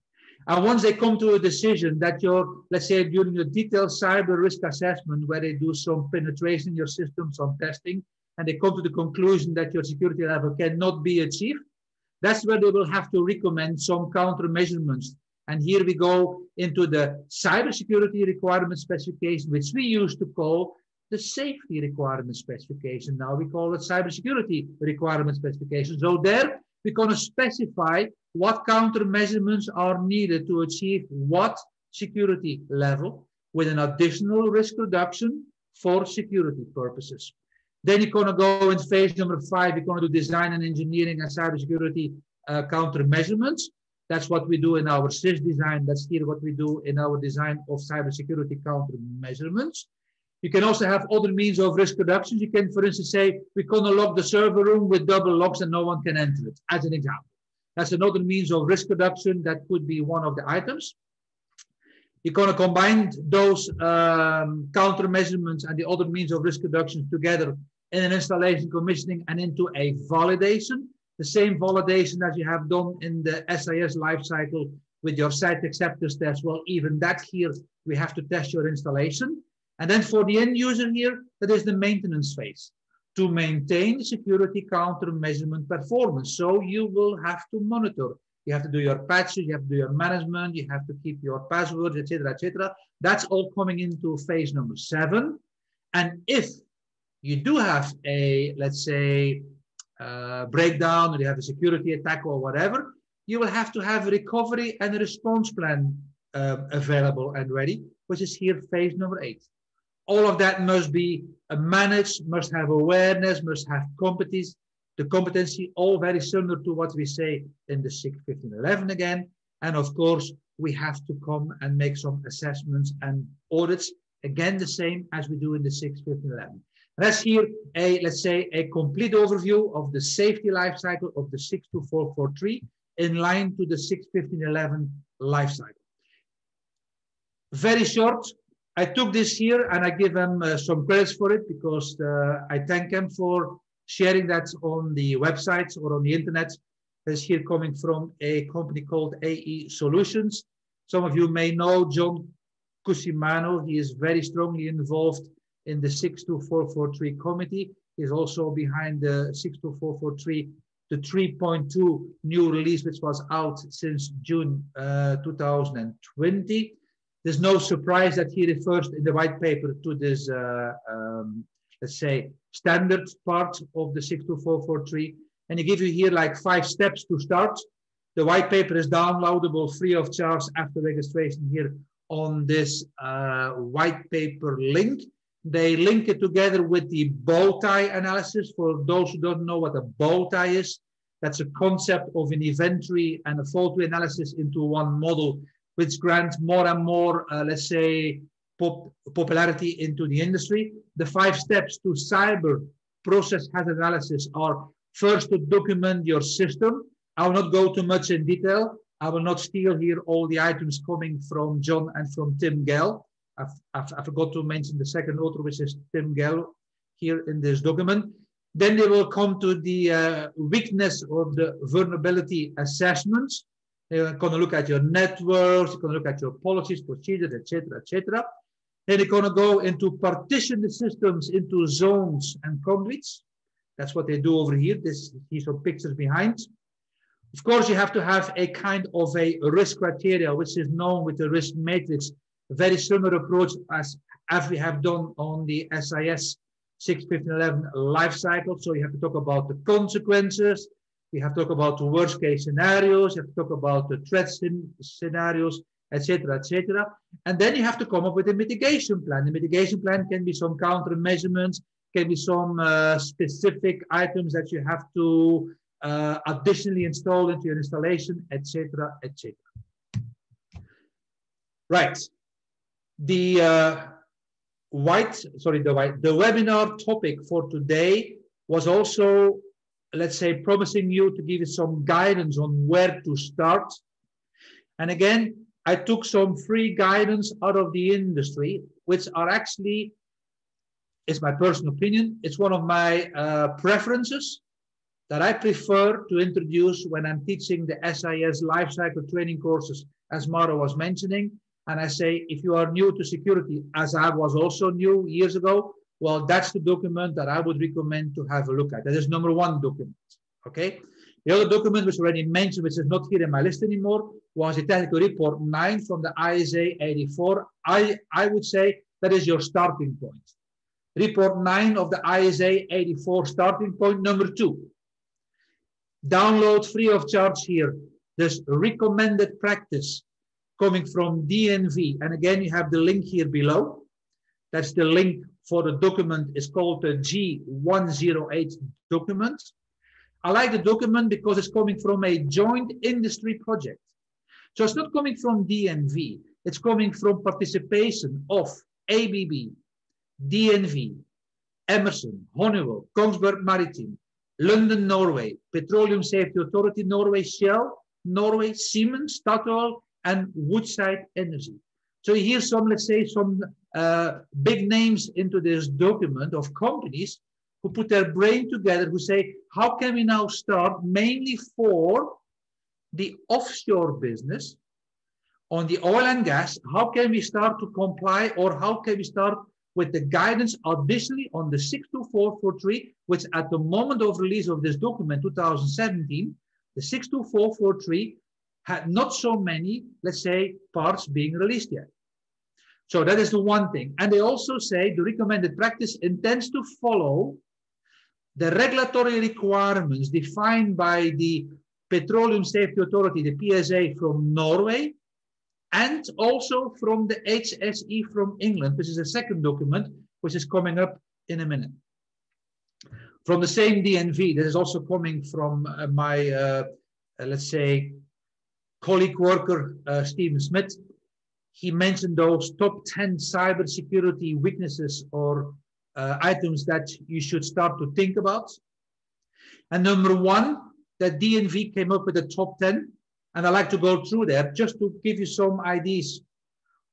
And once they come to a decision that you're, let's say, during a detailed cyber risk assessment, where they do some penetration in your system, some testing, and they come to the conclusion that your security level cannot be achieved, that's where they will have to recommend some countermeasurements. And here we go into the cybersecurity requirement specification, which we used to call the safety requirement specification. Now we call it cybersecurity requirement specification. So there we're going to specify what countermeasurements are needed to achieve what security level with an additional risk reduction for security purposes. Then you're going to go in phase number five, you're going to do design and engineering and cybersecurity uh, countermeasurements. That's what we do in our SIS design. That's here what we do in our design of cybersecurity countermeasurements. You can also have other means of risk reduction. You can, for instance, say, we're going to lock the server room with double locks and no one can enter it, as an example. That's another means of risk reduction. That could be one of the items. You're going to combine those um, countermeasurements and the other means of risk reduction together in an installation commissioning and into a validation. The same validation as you have done in the SIS lifecycle with your site acceptance test. Well, even that here, we have to test your installation. And then for the end user here, that is the maintenance phase to maintain security counter measurement performance. So you will have to monitor. You have to do your patches, you have to do your management, you have to keep your passwords, etc., etc. That's all coming into phase number seven. And if you do have a, let's say, uh, breakdown or you have a security attack or whatever, you will have to have a recovery and a response plan uh, available and ready, which is here phase number eight all of that must be managed, must have awareness, must have competency. The competency, all very similar to what we say in the 61511 again. And of course, we have to come and make some assessments and audits, again, the same as we do in the 61511. That's here a, let's say, a complete overview of the safety life cycle of the 62443 in line to the 61511 life cycle. Very short, I took this here and I give them uh, some credits for it because uh, I thank them for sharing that on the websites or on the internet. This here coming from a company called AE Solutions. Some of you may know John Cusimano. He is very strongly involved in the 62443 committee. He's also behind the 62443, the 3.2 new release, which was out since June uh, 2020. There's no surprise that he refers in the white paper to this, uh, um, let's say, standard part of the 62443. And he gives you here like five steps to start. The white paper is downloadable free of charge after registration here on this uh, white paper link. They link it together with the bow tie analysis. For those who don't know what a bow tie is, that's a concept of an inventory and a fault analysis into one model, which grants more and more, uh, let's say, pop popularity into the industry. The five steps to cyber process hazard analysis are first to document your system. I will not go too much in detail. I will not steal here all the items coming from John and from Tim Gell. I forgot to mention the second author, which is Tim Gell here in this document. Then they will come to the uh, weakness of the vulnerability assessments. They're going to look at your networks, they're going to look at your policies, procedures, etc., etc. Then they're going to go into partition the systems into zones and conduits. That's what they do over here. This, these are pictures behind. Of course, you have to have a kind of a risk criteria, which is known with the risk matrix, very similar approach as, as we have done on the SIS 61511 life cycle. So you have to talk about the consequences. You have to talk about the worst case scenarios. You have to talk about the threat scenarios, etc., etc. And then you have to come up with a mitigation plan. The mitigation plan can be some countermeasurements, can be some uh, specific items that you have to uh, additionally install into your installation, etc., etc. Right. The uh, white, sorry, the white, the webinar topic for today was also, let's say, promising you to give you some guidance on where to start. And again, I took some free guidance out of the industry, which are actually, it's my personal opinion, it's one of my uh, preferences that I prefer to introduce when I'm teaching the SIS lifecycle training courses, as Mauro was mentioning, and I say, if you are new to security, as I was also new years ago, well, that's the document that I would recommend to have a look at. That is number one document, okay? The other document, which already mentioned, which is not here in my list anymore, was the technical report 9 from the ISA 84. I, I would say that is your starting point. Report 9 of the ISA 84 starting point number two. Download free of charge here. This recommended practice coming from DNV. And again, you have the link here below. That's the link for the document. It's called the G108 document. I like the document because it's coming from a joint industry project. So it's not coming from DNV. It's coming from participation of ABB, DNV, Emerson, Honeywell, Kongsberg Maritime, Lundin, Norway, Petroleum Safety Authority, Norway, Shell, Norway, Siemens, Statoil, and Woodside Energy. So here's some, let's say, some uh, big names into this document of companies who put their brain together, who say, how can we now start mainly for the offshore business on the oil and gas? How can we start to comply or how can we start with the guidance additionally on the 62443, which at the moment of release of this document, 2017, the 62443 had not so many, let's say, parts being released yet. So that is the one thing. And they also say the recommended practice intends to follow the regulatory requirements defined by the Petroleum Safety Authority, the PSA from Norway, and also from the HSE from England, which is a second document, which is coming up in a minute. From the same DNV, that is also coming from uh, my, uh, uh, let's say, colleague worker, uh, Stephen Smith, he mentioned those top 10 cybersecurity weaknesses or uh, items that you should start to think about. And number one, that DNV came up with the top 10. And I'd like to go through there just to give you some ideas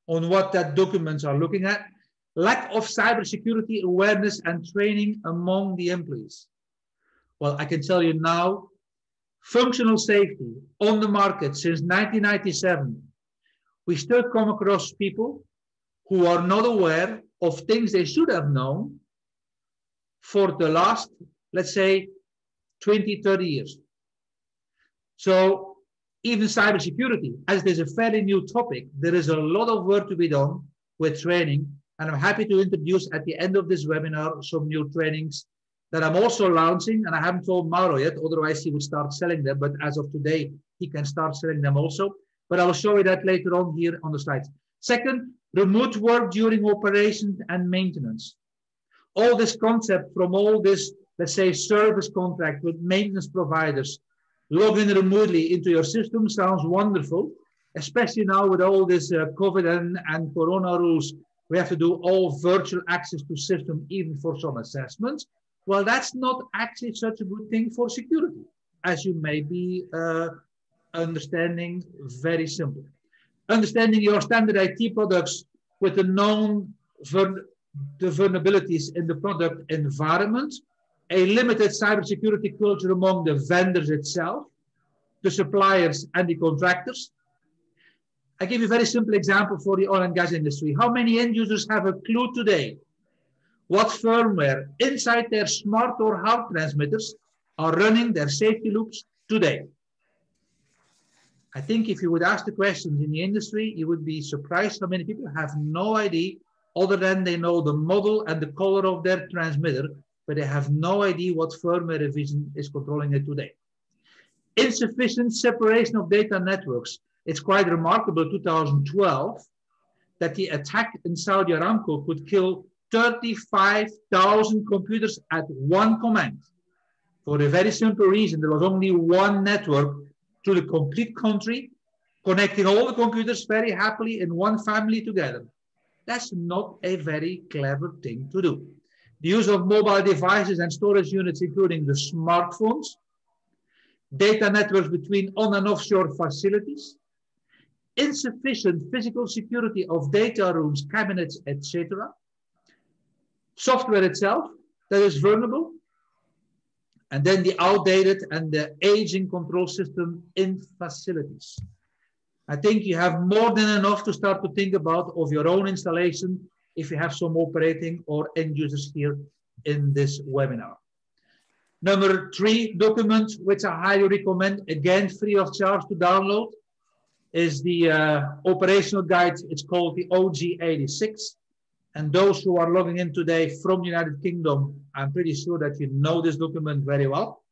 on what that documents are looking at. Lack of cybersecurity awareness and training among the employees. Well, I can tell you now, functional safety on the market since 1997, we still come across people who are not aware of things they should have known for the last, let's say, 20, 30 years. So even cybersecurity, as there's a fairly new topic, there is a lot of work to be done with training. And I'm happy to introduce at the end of this webinar some new trainings that I'm also launching, and I haven't told Mauro yet, otherwise he would start selling them, but as of today, he can start selling them also. But I will show you that later on here on the slides. Second, remote work during operation and maintenance. all this concept from all this, let's say, service contract with maintenance providers, logging remotely into your system sounds wonderful, especially now with all this uh, COVID and, and Corona rules. We have to do all virtual access to system, even for some assessments. Well, that's not actually such a good thing for security, as you may be uh, understanding very simple. Understanding your standard IT products with the known the vulnerabilities in the product environment, a limited cybersecurity culture among the vendors itself, the suppliers and the contractors. I give you a very simple example for the oil and gas industry. How many end users have a clue today what firmware inside their smart or HART transmitters are running their safety loops today? I think if you would ask the questions in the industry, you would be surprised how many people have no idea other than they know the model and the color of their transmitter, but they have no idea what firmware revision is controlling it today. Insufficient separation of data networks. It's quite remarkable, 2012, that the attack in Saudi Aramco could kill 35,000 computers at one command. For a very simple reason, there was only one network to the complete country, connecting all the computers very happily in one family together. That's not a very clever thing to do. The use of mobile devices and storage units, including the smartphones, data networks between on and offshore facilities, insufficient physical security of data rooms, cabinets, etc. Software itself that is vulnerable, and then the outdated and the aging control system in facilities. I think you have more than enough to start to think about of your own installation if you have some operating or end users here in this webinar. Number three document, which I highly recommend, again, free of charge to download, is the uh, operational guide. It's called the OG86. And those who are logging in today from the United Kingdom, I'm pretty sure that you know this document very well.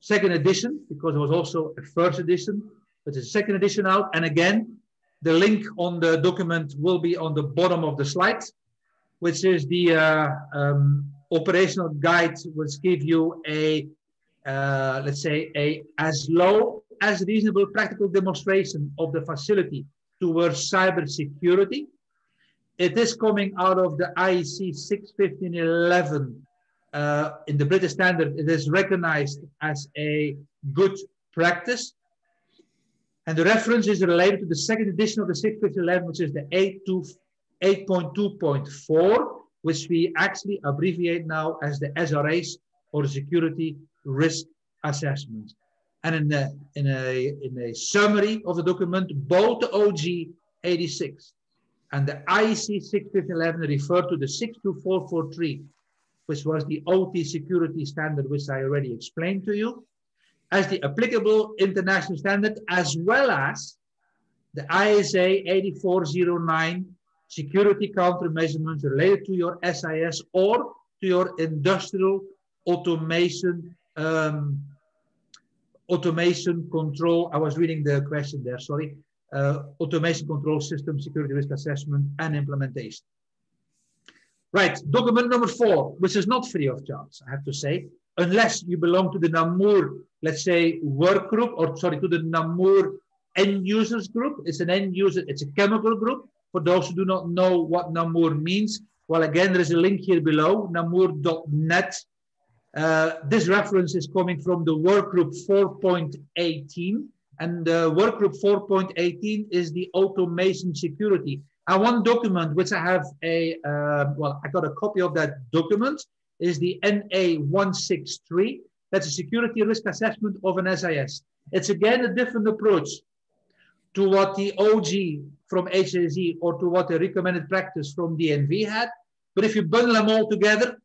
Second edition, because it was also a first edition, but it's a second edition out. And again, the link on the document will be on the bottom of the slide, which is the uh, um, operational guide, which give you a, uh, let's say, a as low as reasonable practical demonstration of the facility towards cyber security. It is coming out of the IEC 61511 uh, in the British standard. It is recognized as a good practice. And the reference is related to the second edition of the 61511, which is the 8.2.4, which we actually abbreviate now as the SRAs or Security Risk Assessment. And in, the, in, a, in a summary of the document, both the OG 86 and the IEC 61511 referred to the 62443, which was the OT security standard, which I already explained to you as the applicable international standard, as well as the ISA 8409 security countermeasurements related to your SIS or to your industrial automation um, automation control. I was reading the question there, sorry. Uh, automation control system, security risk assessment and implementation. Right, document number four, which is not free of charge, I have to say, unless you belong to the NAMUR, let's say, work group, or sorry, to the NAMUR end users group. It's an end user, it's a chemical group. For those who do not know what NAMUR means, well, again, there is a link here below, namur.net. Uh, this reference is coming from the work group 4.18. And the work group 4.18 is the automation security. And one document which I have a, uh, well, I got a copy of that document is the NA163. That's a security risk assessment of an SIS. It's again a different approach to what the OG from HSE or to what the recommended practice from DNV had. But if you bundle them all together,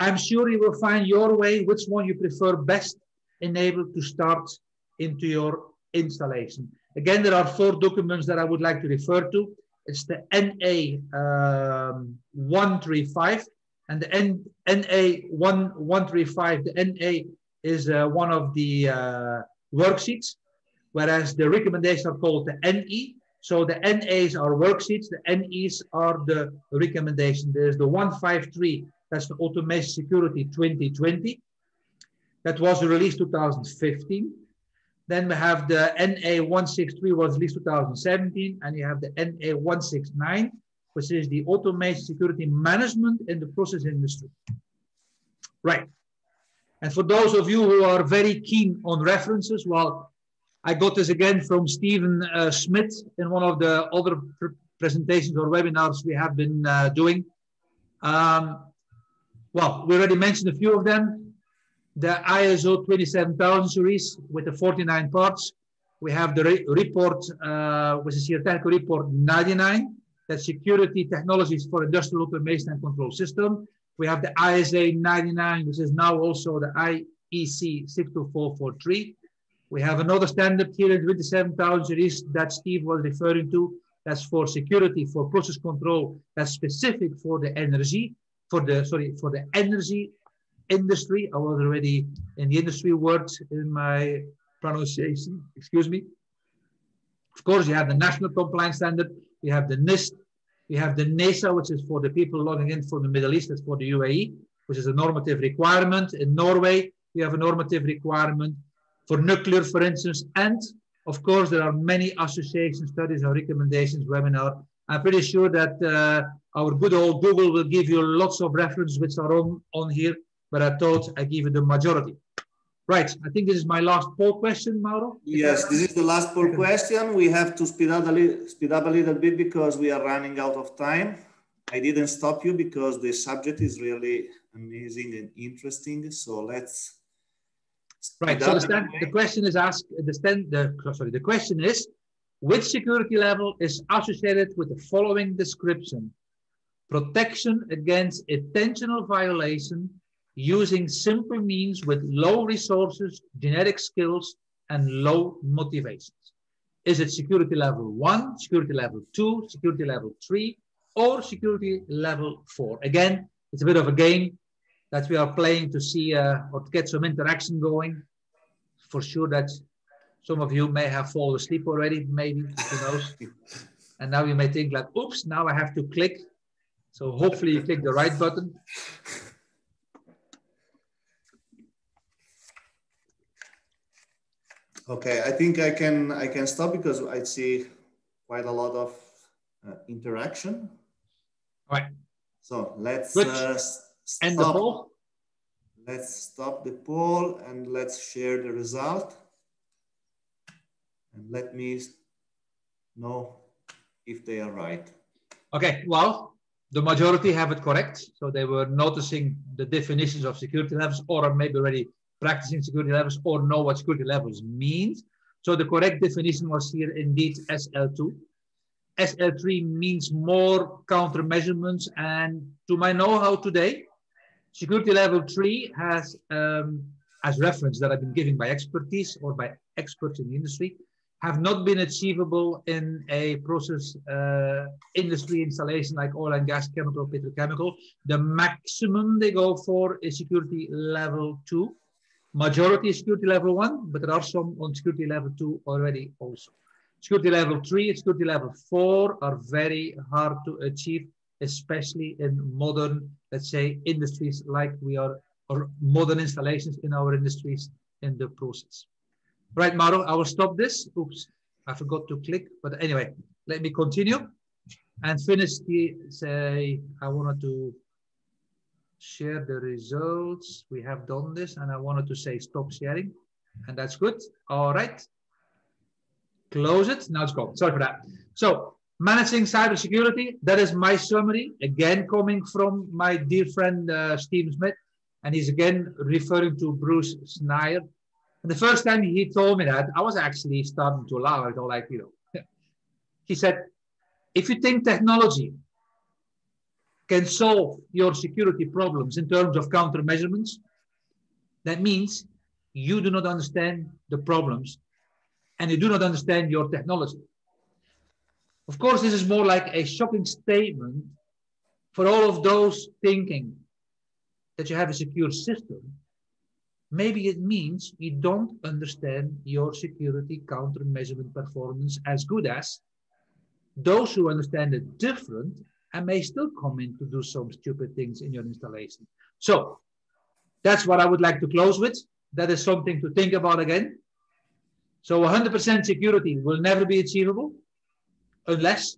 I'm sure you will find your way, which one you prefer best, enabled to start into your installation. Again, there are four documents that I would like to refer to. It's the NA um, 135, and the N, NA1135, the NA is uh, one of the uh, worksheets, whereas the recommendations are called the NE. So the NAs are worksheets, the NEs are the recommendation. There's the 153, That's the Automation Security 2020. That was released 2015. Then we have the NA163 was released 2017, and you have the NA169, which is the Automation Security Management in the Process Industry. Right. And for those of you who are very keen on references, well, I got this again from Stephen uh, Smith in one of the other pr presentations or webinars we have been uh, doing. Um, well, we already mentioned a few of them. The ISO 27000 series with the 49 parts. We have the re report, uh, which is here technical report 99, that security technologies for industrial automation and control system. We have the ISA 99, which is now also the IEC 62443. We have another standard here in 27000 series that Steve was referring to. That's for security, for process control. That's specific for the energy, for the, sorry, for the energy industry. I was already in the industry words in my pronunciation, excuse me. Of course, you have the national compliance standard, you have the NIST, you have the NESA, which is for the people logging in from the Middle East, that's for the UAE, which is a normative requirement. In Norway, we have a normative requirement for nuclear, for instance. And of course, there are many association studies or recommendations webinar. I'm pretty sure that uh, our good old Google will give you lots of references which are on, on here, but I thought I give you the majority. Right, I think this is my last poll question, Mauro. Yes, this is the last poll question. We have to speed up, a little, speed up a little bit because we are running out of time. I didn't stop you because the subject is really amazing and interesting. So let's. Right. So the, stand, the, question is asked. The stand. The sorry. The question is, which security level is associated with the following description: protection against intentional violation using simple means with low resources, genetic skills, and low motivations. Is it security level one, security level two, security level three, or security level four? Again, it's a bit of a game that we are playing to see uh, or to get some interaction going. For sure that some of you may have fallen asleep already, maybe, who knows. and now you may think like, oops, now I have to click. So hopefully you click the right button. Okay, I think I can I can stop because I see quite a lot of uh, interaction. All right. So let's uh, end the poll. Let's stop the poll and let's share the result. And let me know if they are right. Okay, well, the majority have it correct. So they were noticing the definitions of security levels or maybe already practicing security levels or know what security levels means. So the correct definition was here indeed SL2. SL3 means more countermeasurements. And to my know-how today, security level three has, um, as reference that I've been given by expertise or by experts in the industry, have not been achievable in a process uh, industry installation like oil and gas, chemical, petrochemical. The maximum they go for is security level two majority is security level one, but there are some on security level two already also. Security level three and security level four are very hard to achieve, especially in modern, let's say, industries like we are, or modern installations in our industries in the process. Right, Mauro, I will stop this. Oops, I forgot to click, but anyway, let me continue and finish the, say, I wanted to share the results. We have done this and I wanted to say stop sharing and that's good. All right. Close it. Now it's gone. Sorry for that. So managing cybersecurity, that is my summary. Again, coming from my dear friend, uh, Steve Smith. And he's again referring to Bruce Schneier. And the first time he told me that, I was actually starting to laugh. I thought like, you know, he said, if you think technology can solve your security problems in terms of countermeasurements, that means you do not understand the problems and you do not understand your technology. Of course, this is more like a shocking statement for all of those thinking that you have a secure system. Maybe it means you don't understand your security countermeasurement performance as good as those who understand it different and may still come in to do some stupid things in your installation. So that's what I would like to close with. That is something to think about again. So 100% security will never be achievable unless,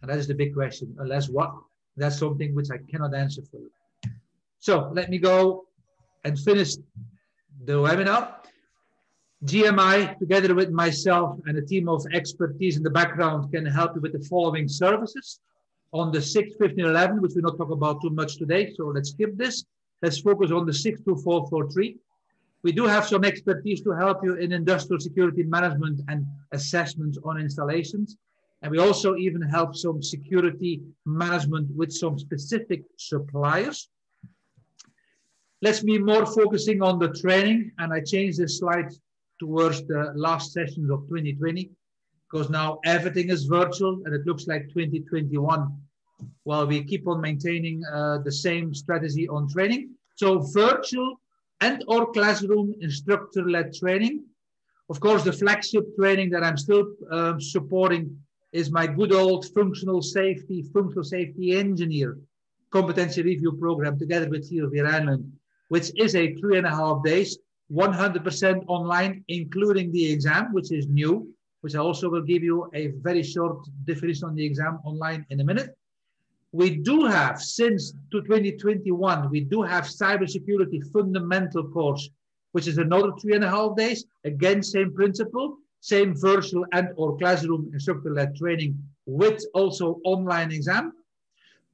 and that is the big question, unless what? That's something which I cannot answer for you. So let me go and finish the webinar. GMI, together with myself and a team of expertise in the background, can help you with the following services. On the 6, 15, 11, which we not talk about too much today, so let's skip this. Let's focus on the 62443. We do have some expertise to help you in industrial security management and assessments on installations. And we also even help some security management with some specific suppliers. Let's be more focusing on the training. And I changed this slide towards the last sessions of 2020 because now everything is virtual and it looks like 2021 while we keep on maintaining uh, the same strategy on training. So virtual and or classroom instructor-led training. Of course, the flagship training that I'm still um, supporting is my good old functional safety, functional safety engineer competency review program together with TÜV Rheinland, which is a three and a half days, 100% online, including the exam, which is new, which I also will give you a very short definition on the exam online in a minute. We do have, since 2021, we do have cybersecurity fundamental course, which is another three and a half days. Again, same principle, same virtual and or classroom instructor-led training with also online exam.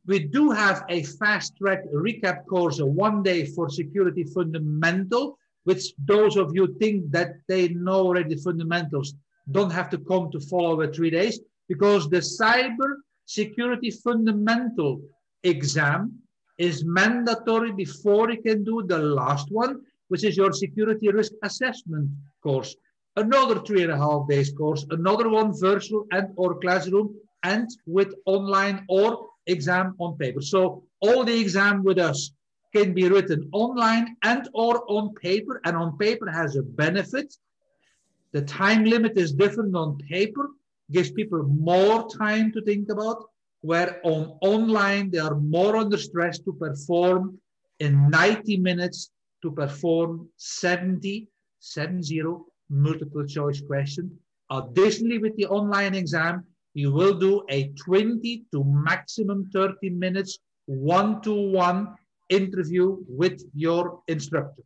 We do have a fast track recap course, one day for security fundamental, which those of you think that they know already fundamentals don't have to come to follow a three days because the cyber security fundamental exam is mandatory before you can do the last one, which is your security risk assessment course another three and a half days course, another one virtual and or classroom and with online or exam on paper. So all the exam with us can be written online and or on paper and on paper has a benefit. The time limit is different on paper, gives people more time to think about, where on online they are more under stress to perform in 90 minutes to perform 70, 70 multiple choice question. Additionally, with the online exam, you will do a 20 to maximum 30 minutes one-to-one interview with your instructor.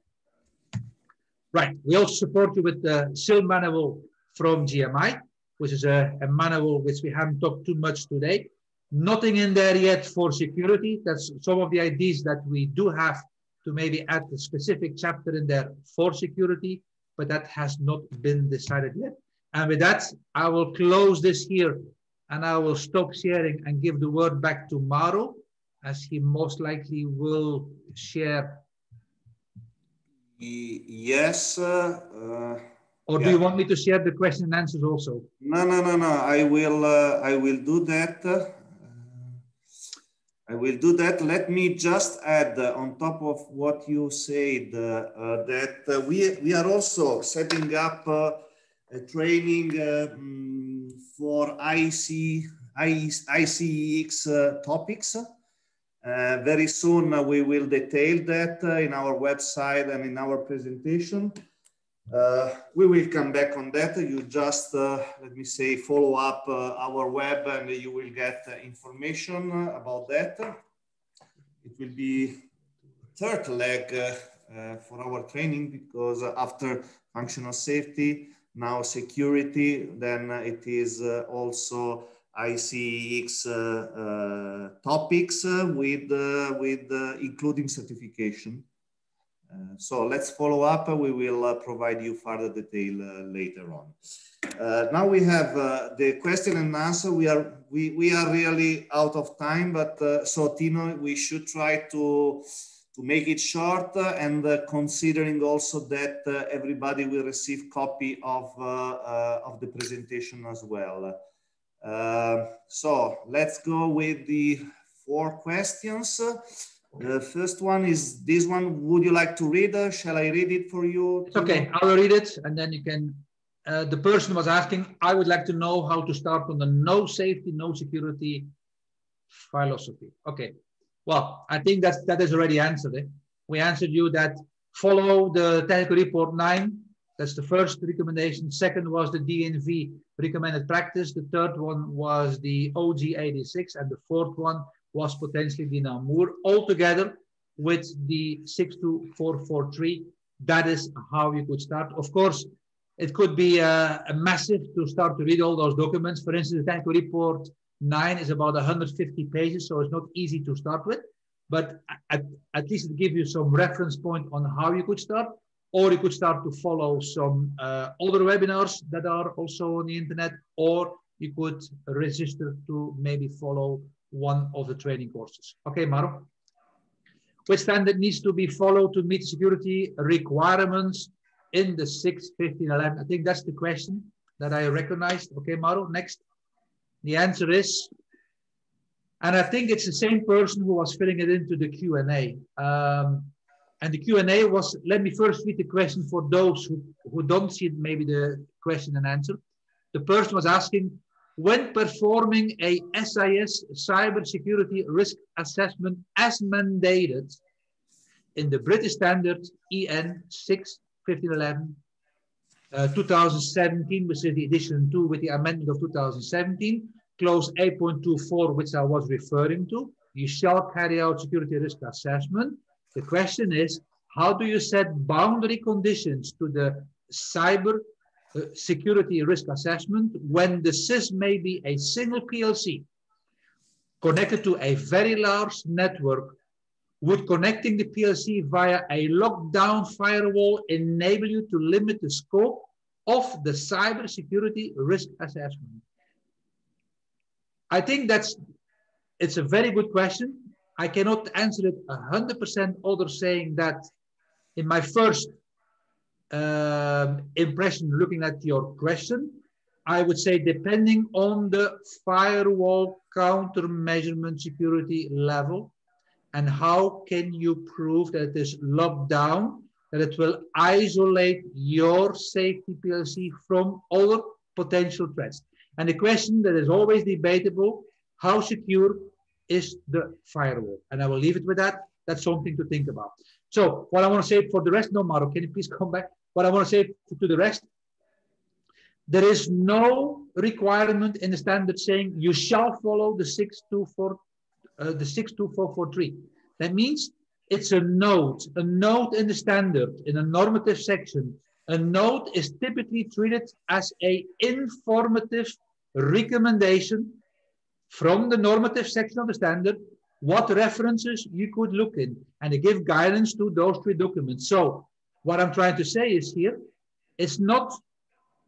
Right, we also support you with the SIL manual from GMI, which is a, a manual which we haven't talked too much today. Nothing in there yet for security. That's some of the ideas that we do have to maybe add a specific chapter in there for security but that has not been decided yet. And with that, I will close this here and I will stop sharing and give the word back to Mauro as he most likely will share. Yes. Uh, or do you want me to share the question and answers also? No, no, no, no. I will. Uh, I will do that. I will do that. Let me just add uh, on top of what you said uh, uh, that uh, we, we are also setting up uh, a training um, for IC, IECEx topics. Very soon we will detail that in our website and in our presentation. Uh, we will come back on that. You just, uh, let me say, follow up uh, our web and you will get uh, information about that. It will be third leg uh, uh, for our training because after functional safety, now security, then it is also IECEx topics with, with including certification. Uh, so let's follow up. We will uh, provide you further detail uh, later on. now we have the question and answer. We are we, we are really out of time, but so Tino, we should try to to make it short and uh, considering also that uh, everybody will receive copy of, uh, of the presentation as well. So let's go with the four questions. The first one is this one. Would you like to read? Uh, shall I read it for you? It's okay. I will read it and then you can. Uh, the person was asking, I would like to know how to start on the no safety, no security philosophy. Okay. Well, I think that's, that is already answered. Eh? We answered you that follow the technical report nine. That's the first recommendation. Second was the DNV recommended practice. The third one was the OG86. And the fourth one was potentially the Namur. Altogether with the 62443, that is how you could start. Of course, it could be a, a, massive to start to read all those documents. For instance, the technical report nine is about 150 pages, so it's not easy to start with. But at, at least it gives you some reference point on how you could start, or you could start to follow some uh, other webinars that are also on the internet, or you could register to maybe follow one of the training courses. Okay, Mauro? Which standard needs to be followed to meet security requirements in the 6, 15, 11? I think that's the question that I recognized. Okay, Mauro, next. The answer is, and I think it's the same person who was filling it into the Q&A. Um, and the Q&A was, let me first read the question for those who, who don't see maybe the question and answer. The person was asking, when performing a SIS cybersecurity risk assessment as mandated in the British standard EN 6 1511 uh, 2017, which is the edition 2 with the amendment of 2017, clause 8.24, which I was referring to. You shall carry out security risk assessment. The question is, how do you set boundary conditions to the cyber uh, security risk assessment when the SIS may be a single PLC connected to a very large network would connecting the PLC via a lockdown firewall enable you to limit the scope of the cybersecurity risk assessment? I think that's it's a very good question. I cannot answer it 100% other saying that in my first uh, impression looking at your question, I would say depending on the firewall counter measurement security level, and how can you prove that it is locked down, that it will isolate your safety PLC from other potential threats. And the question that is always debatable, how secure is the firewall? And I will leave it with that. That's something to think about. So what I want to say for the rest, no, Mauro, can you please come back? What I want to say to the rest, there is no requirement in the standard saying you shall follow the 624 uh, the 62443. That means it's a note, a note in the standard, in a normative section. A note is typically treated as a informative recommendation from the normative section of the standard, what references you could look in, and they give guidance to those three documents. So what I'm trying to say is here, it's not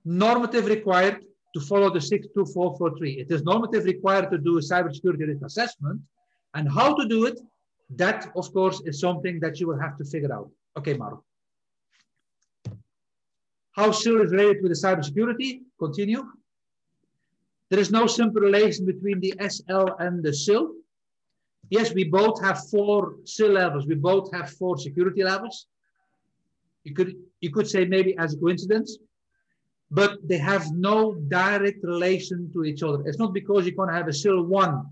normative required to follow the 62443. It is normative required to do a cybersecurity risk assessment, and how to do it, that of course is something that you will have to figure out. Okay, Mauro. How SIL related with the cybersecurity? Continue. There is no simple relation between the SL and the SIL. Yes, we both have four SIL levels. We both have four security levels. You could, you could say maybe as a coincidence, but they have no direct relation to each other. It's not because going to have a SIL 1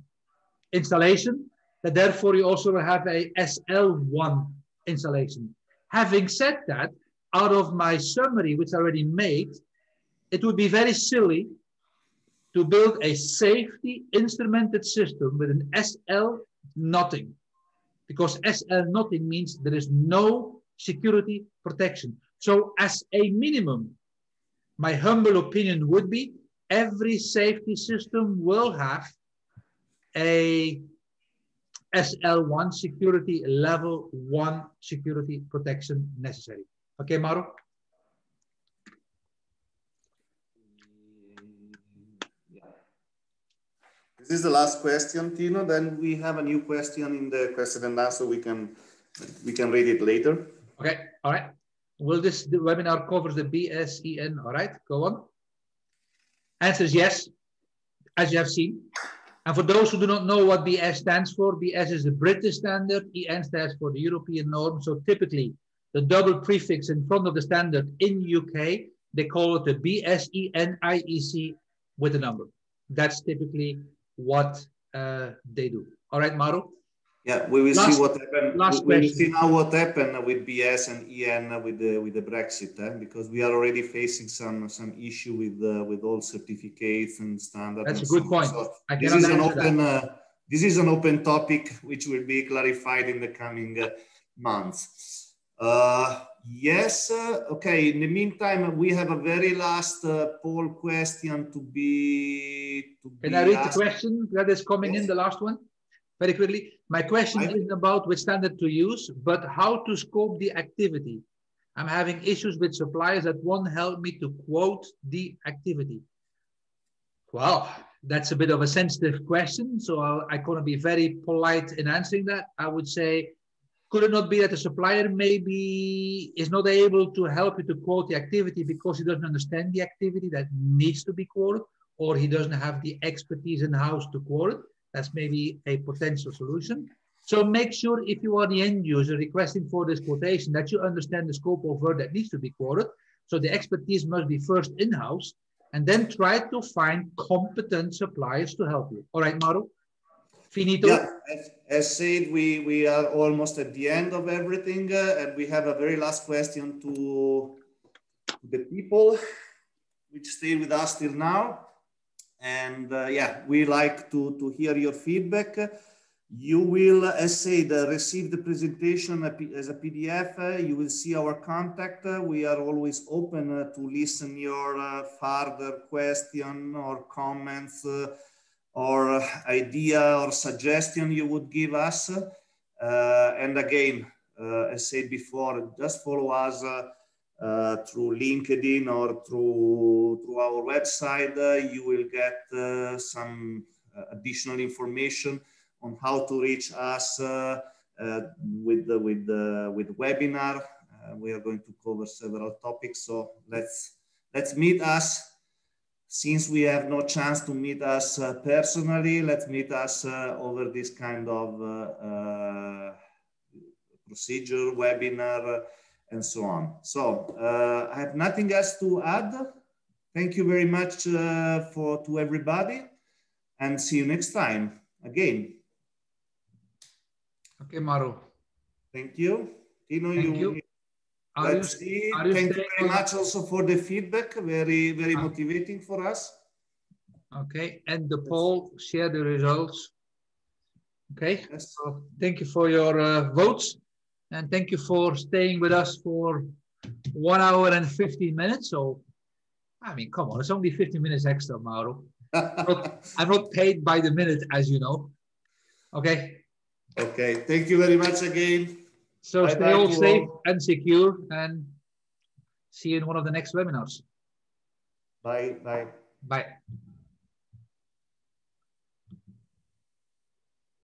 installation that therefore you also have a SL1 installation. Having said that, out of my summary, which I already made, it would be very silly to build a safety instrumented system with an SL nothing. Because SL nothing means there is no security protection. So as a minimum, my humble opinion would be every safety system will have a SL1 security level one security protection necessary. Okay, Mauro? This is the last question, Tino. Then we have a new question in the question and answer. We can we can read it later. Okay. All right. Will this webinar covers the BSEN? All right. Go on. Answer is yes, as you have seen. And for those who do not know what BS stands for, BS is the British standard, EN stands for the European norm. So typically the double prefix in front of the standard in UK, they call it the BSEN IEC with a number. That's typically what uh, they do. All right, Mauro? Yeah, we will last, see what happened. Last we, we will see now what happened with BS and EN with the with the Brexit, eh? because we are already facing some some issue with uh, with all certificates and standards. That's and a good point. So this is an open uh, this is an open topic which will be clarified in the coming uh, months. Uh, yes, uh, okay. In the meantime, we have a very last uh, poll question to be. To Can be I read asked. the question that is coming yes. in? The last one very quickly. My question I, isn't about which standard to use, but how to scope the activity. I'm having issues with suppliers that won't help me to quote the activity. Well, that's a bit of a sensitive question, so I'll, I'm going to be very polite in answering that. I would say, could it not be that the supplier maybe is not able to help you to quote the activity because he doesn't understand the activity that needs to be quoted, or he doesn't have the expertise in house to quote it? That's maybe a potential solution. So make sure if you are the end user requesting for this quotation that you understand the scope of work that needs to be quoted. So the expertise must be first in-house and then try to find competent suppliers to help you. All right, Mauro? Finito? Yeah, as, as said, we, we are almost at the end of everything uh, and we have a very last question to the people which stay with us till now. And uh, yeah, we like to, to hear your feedback. You will, as said, uh, receive the presentation as a PDF. you will see our contact. we are always open uh, to listen your uh, further question or comments uh, or uh, idea or suggestion you would give us. Uh, and again, uh, as said before, just follow us uh, through LinkedIn or through, through our website, uh, you will get uh, some additional information on how to reach us with, the, with, the, with webinar. we are going to cover several topics, so let's, let's meet us since we have no chance to meet us uh, personally, let's meet us uh, over this kind of uh, procedure, webinar, and so on. So uh, I have nothing else to add. Thank you very much uh, for to everybody and see you next time again. Okay, Mauro. Thank you. Tino, Thank you. you. Let's see. Thank you very much also for the feedback. Very, very ah. motivating for us. Okay, and the poll, share the results. Okay, yes. so thank you for your uh, votes. And thank you for staying with us for one hour and 15 minutes. So, I mean, come on, it's only 15 minutes extra, Mauro. I'm not paid by the minute, as you know. Okay. Okay. Thank you very much again. So bye stay all safe all. and secure and see you in one of the next webinars. Bye. Bye. Bye.